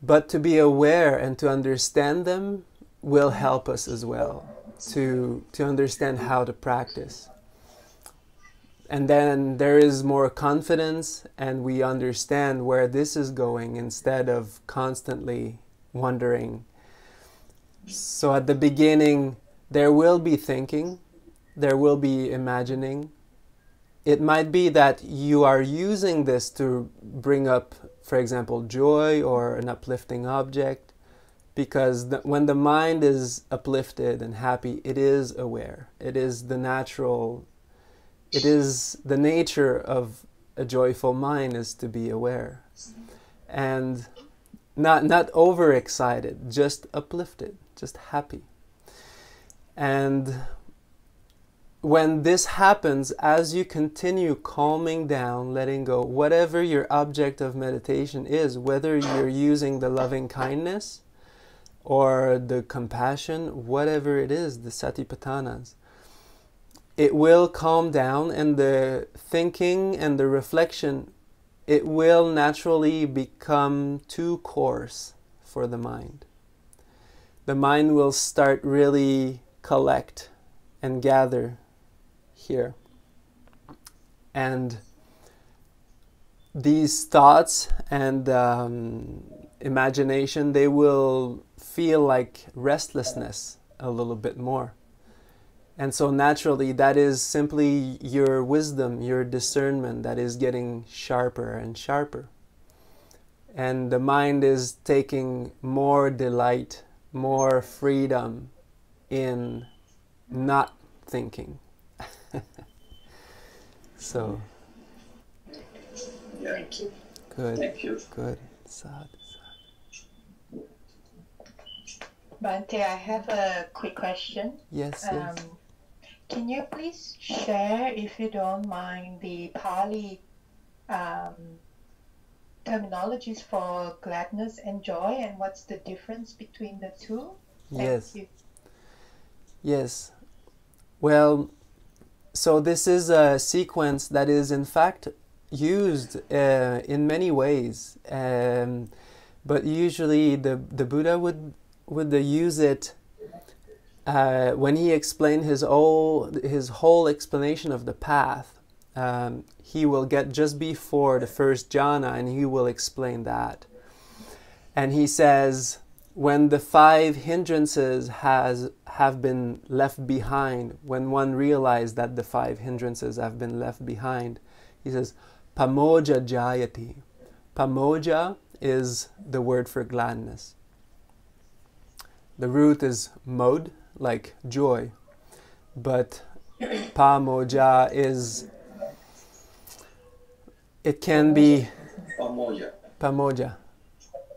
[SPEAKER 1] But to be aware and to understand them will help us as well to to understand how to practice. And then there is more confidence and we understand where this is going instead of constantly wondering. So at the beginning there will be thinking, there will be imagining, it might be that you are using this to bring up, for example, joy or an uplifting object, because the, when the mind is uplifted and happy, it is aware. It is the natural, it is the nature of a joyful mind is to be aware. And not, not overexcited, just uplifted, just happy. And when this happens, as you continue calming down, letting go, whatever your object of meditation is, whether you're using the loving kindness or the compassion, whatever it is, the satipatthanas, it will calm down and the thinking and the reflection, it will naturally become too coarse for the mind. The mind will start really collect and gather here. And these thoughts and um, imagination, they will feel like restlessness a little bit more. And so naturally, that is simply your wisdom, your discernment that is getting sharper and sharper. And the mind is taking more delight, more freedom in not thinking. so,
[SPEAKER 4] Yeah.
[SPEAKER 5] Thank you.
[SPEAKER 1] good,
[SPEAKER 4] Thank you.
[SPEAKER 1] good. Sad, sad.
[SPEAKER 5] Bhante, I have a quick question.
[SPEAKER 1] Yes,
[SPEAKER 5] Um,
[SPEAKER 1] yes.
[SPEAKER 5] can you please share, if you don't mind, the Pali um, terminologies for gladness and joy, and what's the difference between the two? Thank
[SPEAKER 1] Yes.
[SPEAKER 5] you.
[SPEAKER 1] Yes. Well, so this is a sequence that is in fact used uh, in many ways, um, but usually the the Buddha would would use it uh, when he explained his whole his whole explanation of the path. Um, he will get just before the first jhana, and he will explain that. And he says when the five hindrances has have been left behind, when one realizes that the five hindrances have been left behind, he says, Pamoja jayati. Pamoja is the word for gladness. The root is mod, like joy, but pamoja is, it can be
[SPEAKER 4] Pamoja.
[SPEAKER 1] pamoja.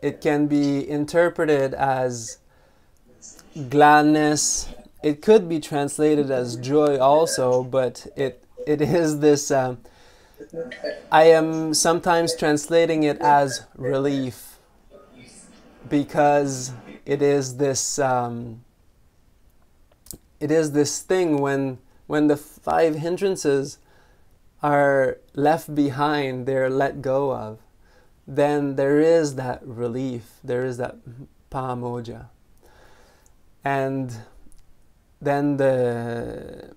[SPEAKER 1] It can be interpreted as gladness. It could be translated as joy also, but it it is this. Um, I am sometimes translating it as relief because it is this. Um, it is this thing when when the five hindrances are left behind, they're let go of then there is that relief, there is that pamoja. And then the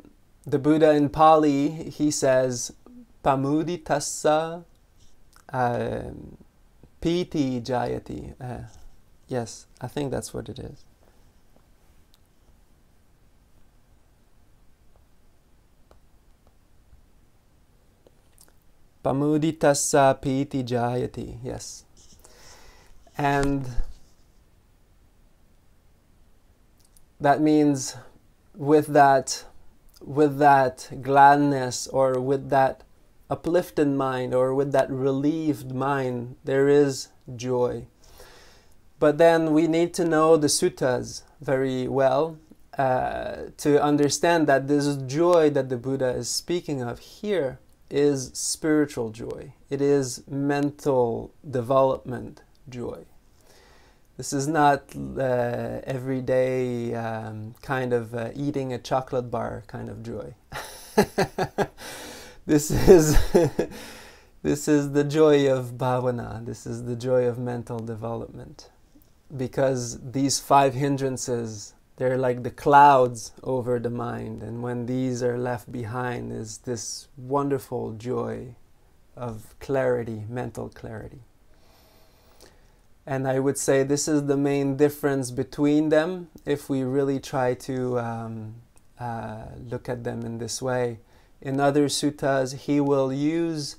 [SPEAKER 1] the Buddha in Pali he says pamuditassa uh, piti jayati. Uh, yes, I think that's what it is. Pamuditassa piti jayati. Yes. And that means with that with that gladness or with that uplifted mind or with that relieved mind there is joy but then we need to know the suttas very well uh, to understand that this joy that the buddha is speaking of here is spiritual joy. It is mental development joy. This is not uh, everyday um, kind of uh, eating a chocolate bar kind of joy. this is this is the joy of bhavana. This is the joy of mental development, because these five hindrances they're like the clouds over the mind and when these are left behind is this wonderful joy of clarity mental clarity. And i would say this is the main difference between them if we really try to um, uh, look at them in this way. In other suttas he will use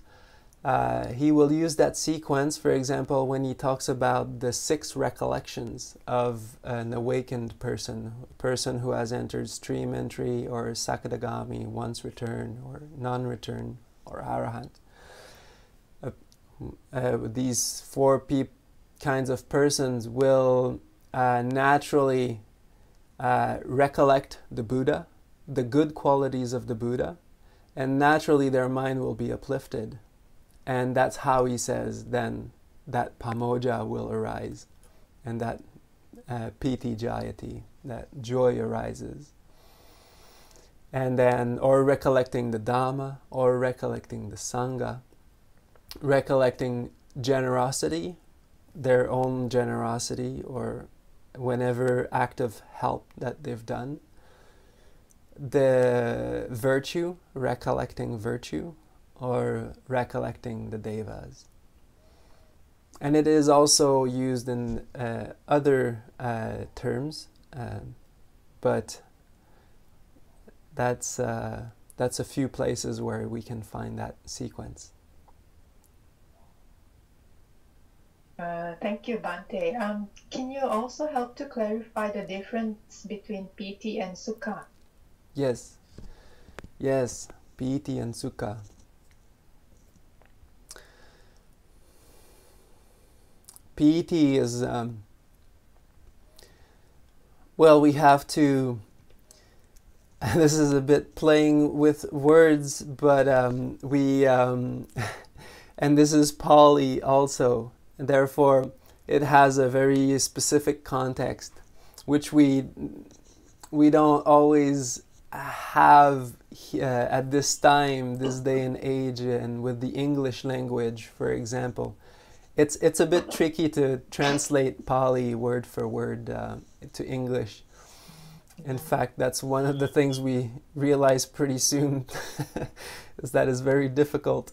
[SPEAKER 1] uh, he will use that sequence, for example, when he talks about the six recollections of an awakened person, a person who has entered stream entry or sakadagami, once return or non-return or arahant. Uh, uh, these four kinds of persons will uh, naturally uh, recollect the Buddha, the good qualities of the Buddha, and naturally their mind will be uplifted and that's how he says then that pamoja will arise and that uh, piti jayati, that joy arises. And then, or recollecting the Dhamma, or recollecting the Sangha, recollecting generosity, their own generosity, or whenever act of help that they've done. The virtue, recollecting virtue, or recollecting the devas. And it is also used in uh, other uh, terms, um, but that's, uh, that's a few places where we can find that sequence.
[SPEAKER 5] Uh, thank you, Bhante. Um, can you also help to clarify the difference between piti and sukha?
[SPEAKER 1] Yes, yes, piti and sukha. Piti is um, well we have to this is a bit playing with words but um, we um, and this is Pali also. Therefore it has a very specific context which we we don't always have uh, at this time, this day and age, and with the English language, for example, it's it's a bit tricky to translate Pali word for word uh, to English. In fact, that's one of the things we realize pretty soon, is that is very difficult.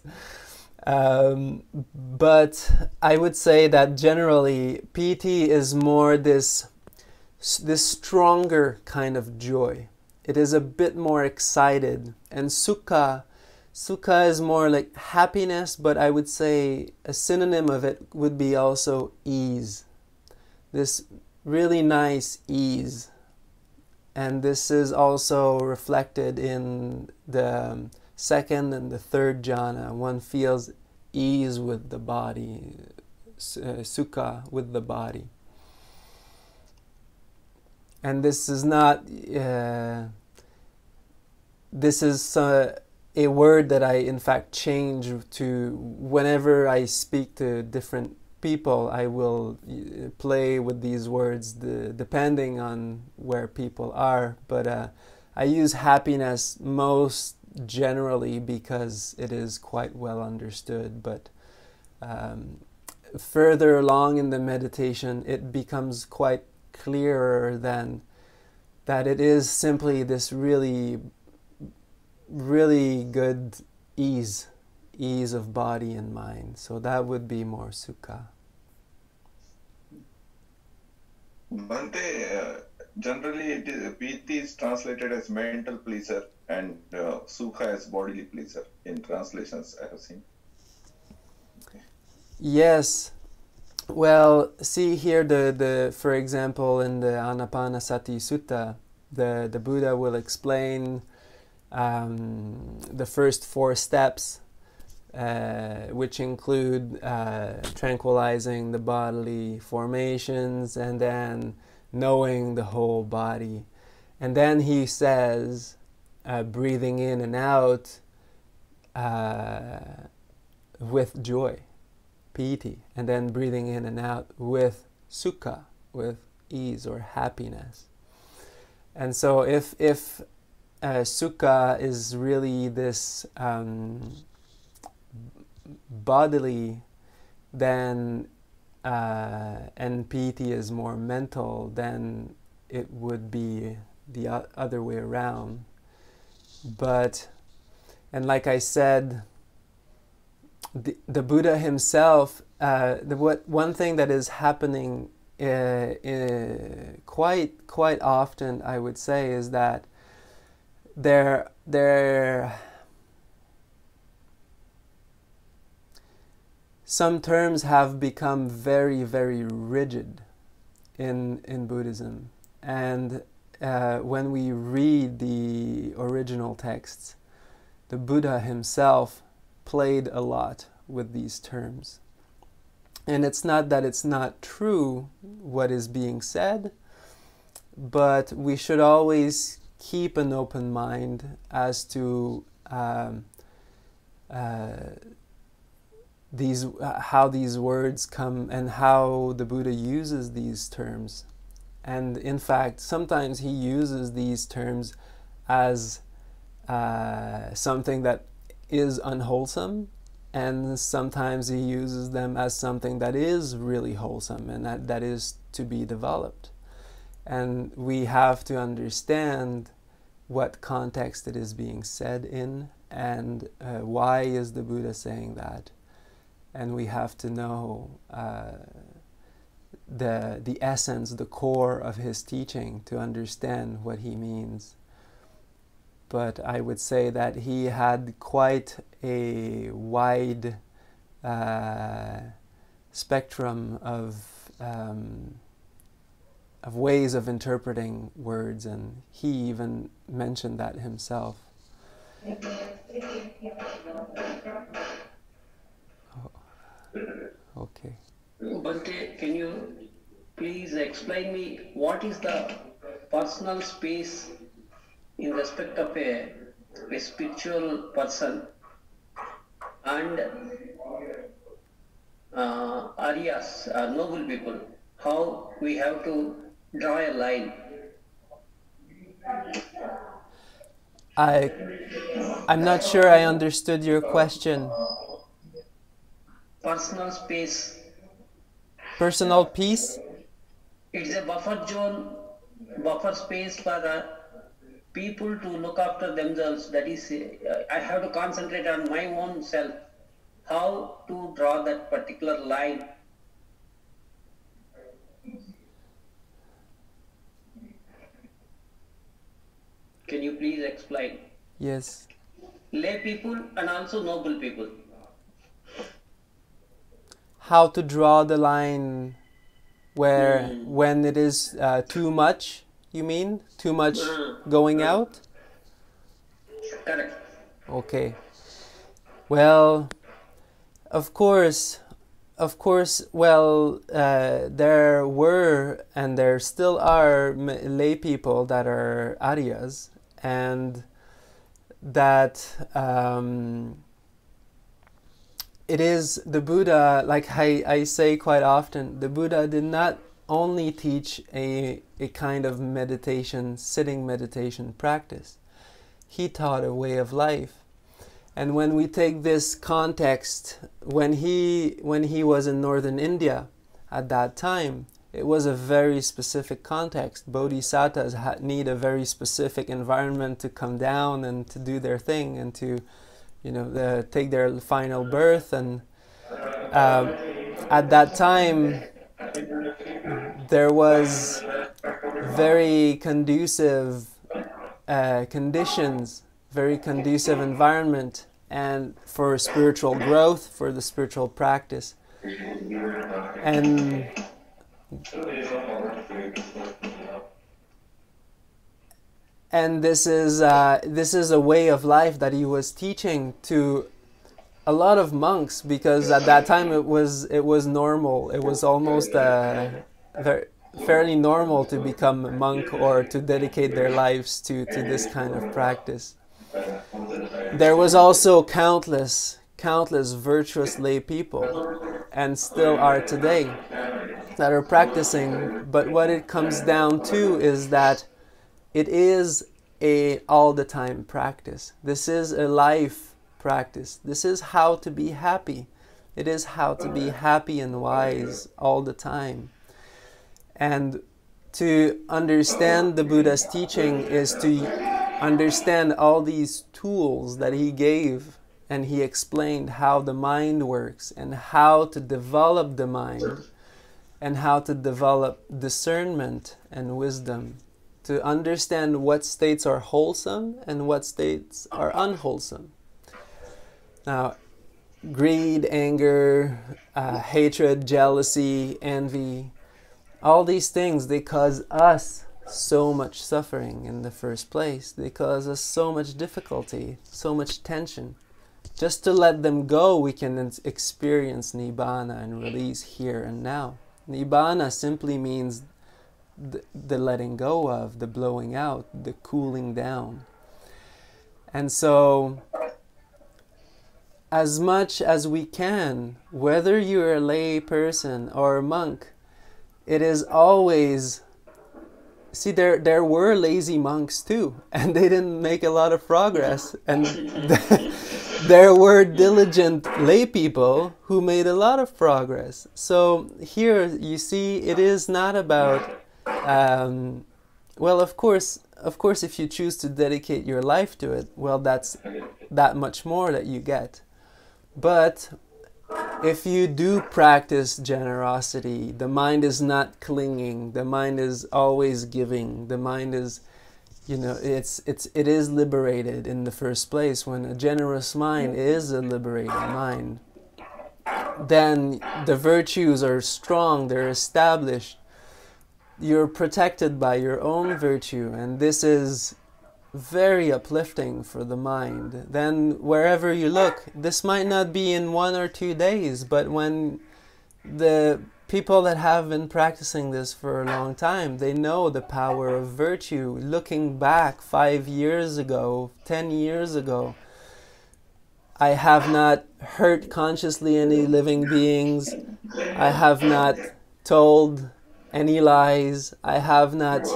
[SPEAKER 1] Um, but I would say that generally, piti is more this this stronger kind of joy. It is a bit more excited, and sukha Sukha is more like happiness, but I would say a synonym of it would be also ease. This really nice ease. And this is also reflected in the second and the third jhana. One feels ease with the body, uh, sukha with the body. And this is not, uh, this is. Uh, a word that I, in fact, change to whenever I speak to different people, I will uh, play with these words the, depending on where people are. But uh, I use happiness most generally because it is quite well understood. But um, further along in the meditation, it becomes quite clearer than that it is simply this really really good ease, ease of body and mind. So that would be more sukha.
[SPEAKER 2] Bhante, uh, generally it is, piti is translated as mental pleasure and uh, sukha as bodily pleasure in translations I have seen.
[SPEAKER 1] Yes. Well, see here the, the for example in the Anapanasati Sutta, the, the Buddha will explain um, the first four steps, uh, which include uh, tranquilizing the bodily formations and then knowing the whole body. And then he says, uh, breathing in and out uh, with joy, piti, and then breathing in and out with sukha, with ease or happiness. And so if, if uh, sukha is really this um, bodily, then uh, and is more mental, then it would be the other way around. But, and like I said, the, the Buddha himself, uh, the what one thing that is happening uh, uh, quite quite often, I would say, is that there there some terms have become very very rigid in in Buddhism. And uh, when we read the original texts the Buddha himself played a lot with these terms. And it's not that it's not true what is being said but we should always keep an open mind as to um, uh, these uh, how these words come and how the Buddha uses these terms. And in fact, sometimes he uses these terms as uh, something that is unwholesome, and sometimes he uses them as something that is really wholesome and that, that is to be developed. And we have to understand what context it is being said in and uh, why is the Buddha saying that. And we have to know uh, the, the essence, the core of his teaching to understand what he means. But I would say that he had quite a wide uh, spectrum of um, of ways of interpreting words, and he even mentioned that himself. Oh, okay.
[SPEAKER 6] Bhante, can you please explain me what is the personal space in respect of a, a spiritual person and uh, Aryas, uh, noble people, how we have to draw a line.
[SPEAKER 1] I I'm not sure I understood your question.
[SPEAKER 6] Personal space.
[SPEAKER 1] Personal peace?
[SPEAKER 6] It's a buffer zone, buffer space for the people to look after themselves. That is, uh, I have to concentrate on my own self. How to draw that particular line Can you please explain?
[SPEAKER 1] Yes.
[SPEAKER 6] Lay people and also noble people.
[SPEAKER 1] How to draw the line where
[SPEAKER 6] Mm.
[SPEAKER 1] when it is uh, too much, you mean? Too much
[SPEAKER 6] Mm.
[SPEAKER 1] going out?
[SPEAKER 6] Correct.
[SPEAKER 1] Okay. Well, of course, of course, well, uh, there were and there still are lay people that are Aryas and that um, it is the Buddha, like I, I say quite often, the Buddha did not only teach a, a kind of meditation, sitting meditation practice, he taught a way of life. And when we take this context, when he when he was in northern India at that time, it was a very specific context. Bodhisattvas need a very specific environment to come down and to do their thing and to, you know, the, take their final birth. And um, at that time, there was very conducive uh, conditions, very conducive environment, and for spiritual growth, for the spiritual practice. And and this is uh, this is a way of life that he was teaching to a lot of monks because at that time it was it was normal. It was almost uh, very, fairly normal to become a monk or to dedicate their lives to, to this kind of practice. There was also countless, countless virtuous lay people, and still are today, that are practicing. But what it comes down to is that it is a all the time practice. This is a life practice. This is how to be happy. It is how to be happy and wise all the time. And to understand the Buddha's teaching is to understand all these tools that he gave and he explained how the mind works and how to develop the mind and how to develop discernment and wisdom to understand what states are wholesome and what states are unwholesome. Now, greed, anger, uh, hatred, jealousy, envy, all these things, they cause us so much suffering in the first place. They cause us so much difficulty, so much tension. Just to let them go, we can experience Nibbana and release here and now. Nibbana simply means the, the letting go of, the blowing out, the cooling down. And so, as much as we can, whether you're a lay person or a monk, it is always see there there were lazy monks too and they didn't make a lot of progress. And there were diligent lay people who made a lot of progress. So here you see it is not about um, well of course of course if you choose to dedicate your life to it well that's that much more that you get. But if you do practice generosity, the mind is not clinging. The mind is always giving. The mind is, you know, it's it's it is liberated in the first place. When a generous mind is a liberated mind, then the virtues are strong. They're established. You're protected by your own virtue, and this is very uplifting for the mind. Then, wherever you look, this might not be in one or two days, but when the people that have been practicing this for a long time, they know the power of virtue. Looking back five years ago, ten years ago, I have not hurt consciously any living beings. I have not told any lies. I have not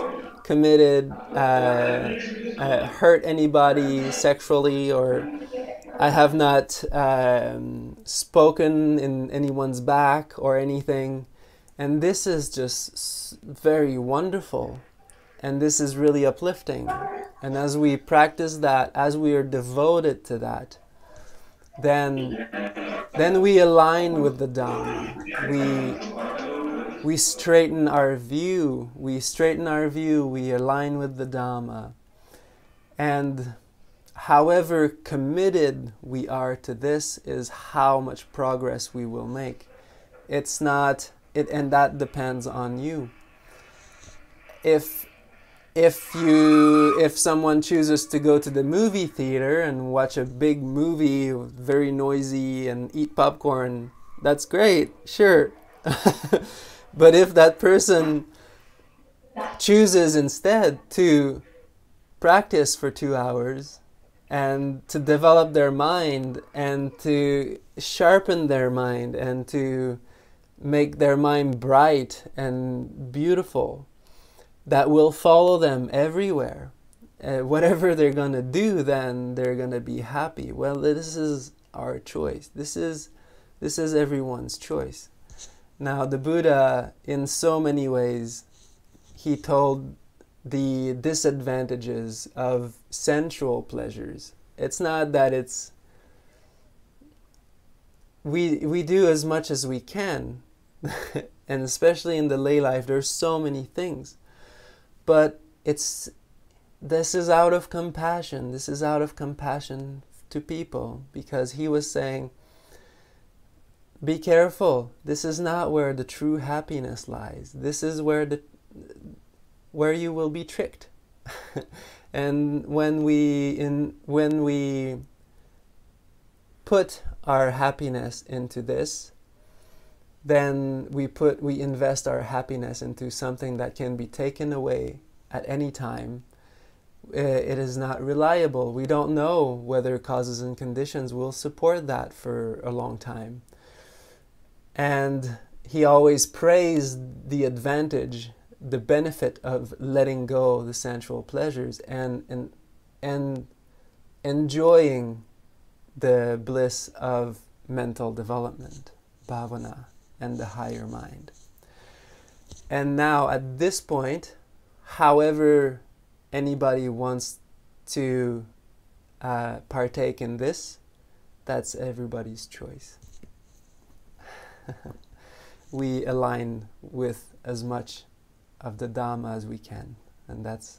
[SPEAKER 1] committed, uh, uh, hurt anybody sexually, or I have not um, spoken in anyone's back or anything. And this is just very wonderful. And this is really uplifting. And as we practice that, as we are devoted to that, then then we align with the Dhamma. We we straighten our view. We straighten our view. We align with the Dhamma. And however committed we are to this is how much progress we will make. It's not it and that depends on you. If if you if someone chooses to go to the movie theater and watch a big movie very noisy and eat popcorn that's great sure but if that person chooses instead to practice for 2 hours and to develop their mind and to sharpen their mind and to make their mind bright and beautiful that will follow them everywhere. Uh, whatever they're going to do, then they're going to be happy. Well, this is our choice. This is this is everyone's choice. Now, the Buddha, in so many ways, he told the disadvantages of sensual pleasures. It's not that it's we we do as much as we can, and especially in the lay life, there's so many things but it's this is out of compassion. This is out of compassion to people because he was saying, be careful. This is not where the true happiness lies. This is where the where you will be tricked. and when we in when we put our happiness into this, then we put we invest our happiness into something that can be taken away at any time it is not reliable we don't know whether causes and conditions will support that for a long time and he always praised the advantage the benefit of letting go the sensual pleasures and and and enjoying the bliss of mental development bhavana and the higher mind. And now, at this point, however anybody wants to uh, partake in this, that's everybody's choice. we align with as much of the Dhamma as we can, and that's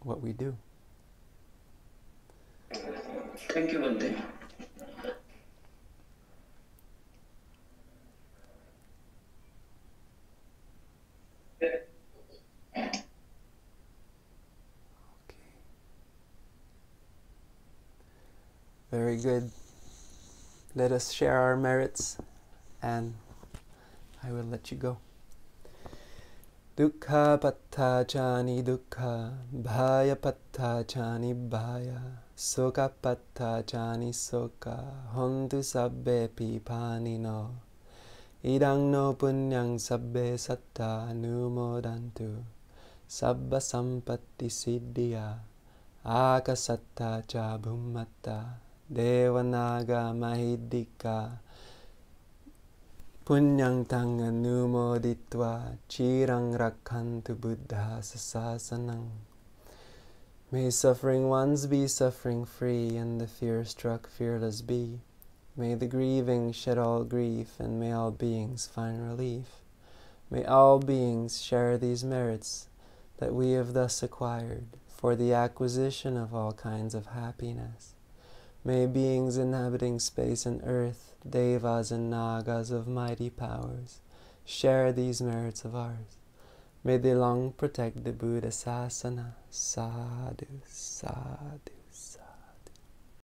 [SPEAKER 1] what we do.
[SPEAKER 6] Thank you, Bhante.
[SPEAKER 1] Very good. Let us share our merits and I will let you go. Dukkha pattachani dukkha, bhaya pattachani bhaya, sukha pattachani sukha, hontu sabbe pipanino, idang no punyang sabbe satta numodantu, sabba sampatti siddhya, akasatta cha bhummatta, Devanaga Mahidika Punyang tang anumoditva chirang rakhantu buddha sasasanang. May suffering ones be suffering free and the fear struck fearless be. May the grieving shed all grief and may all beings find relief. May all beings share these merits that we have thus acquired for the acquisition of all kinds of happiness. May beings inhabiting space and earth, devas and nagas of mighty powers, share these merits of ours. May they long protect the Buddha Sasana. Sadhu, sadhu.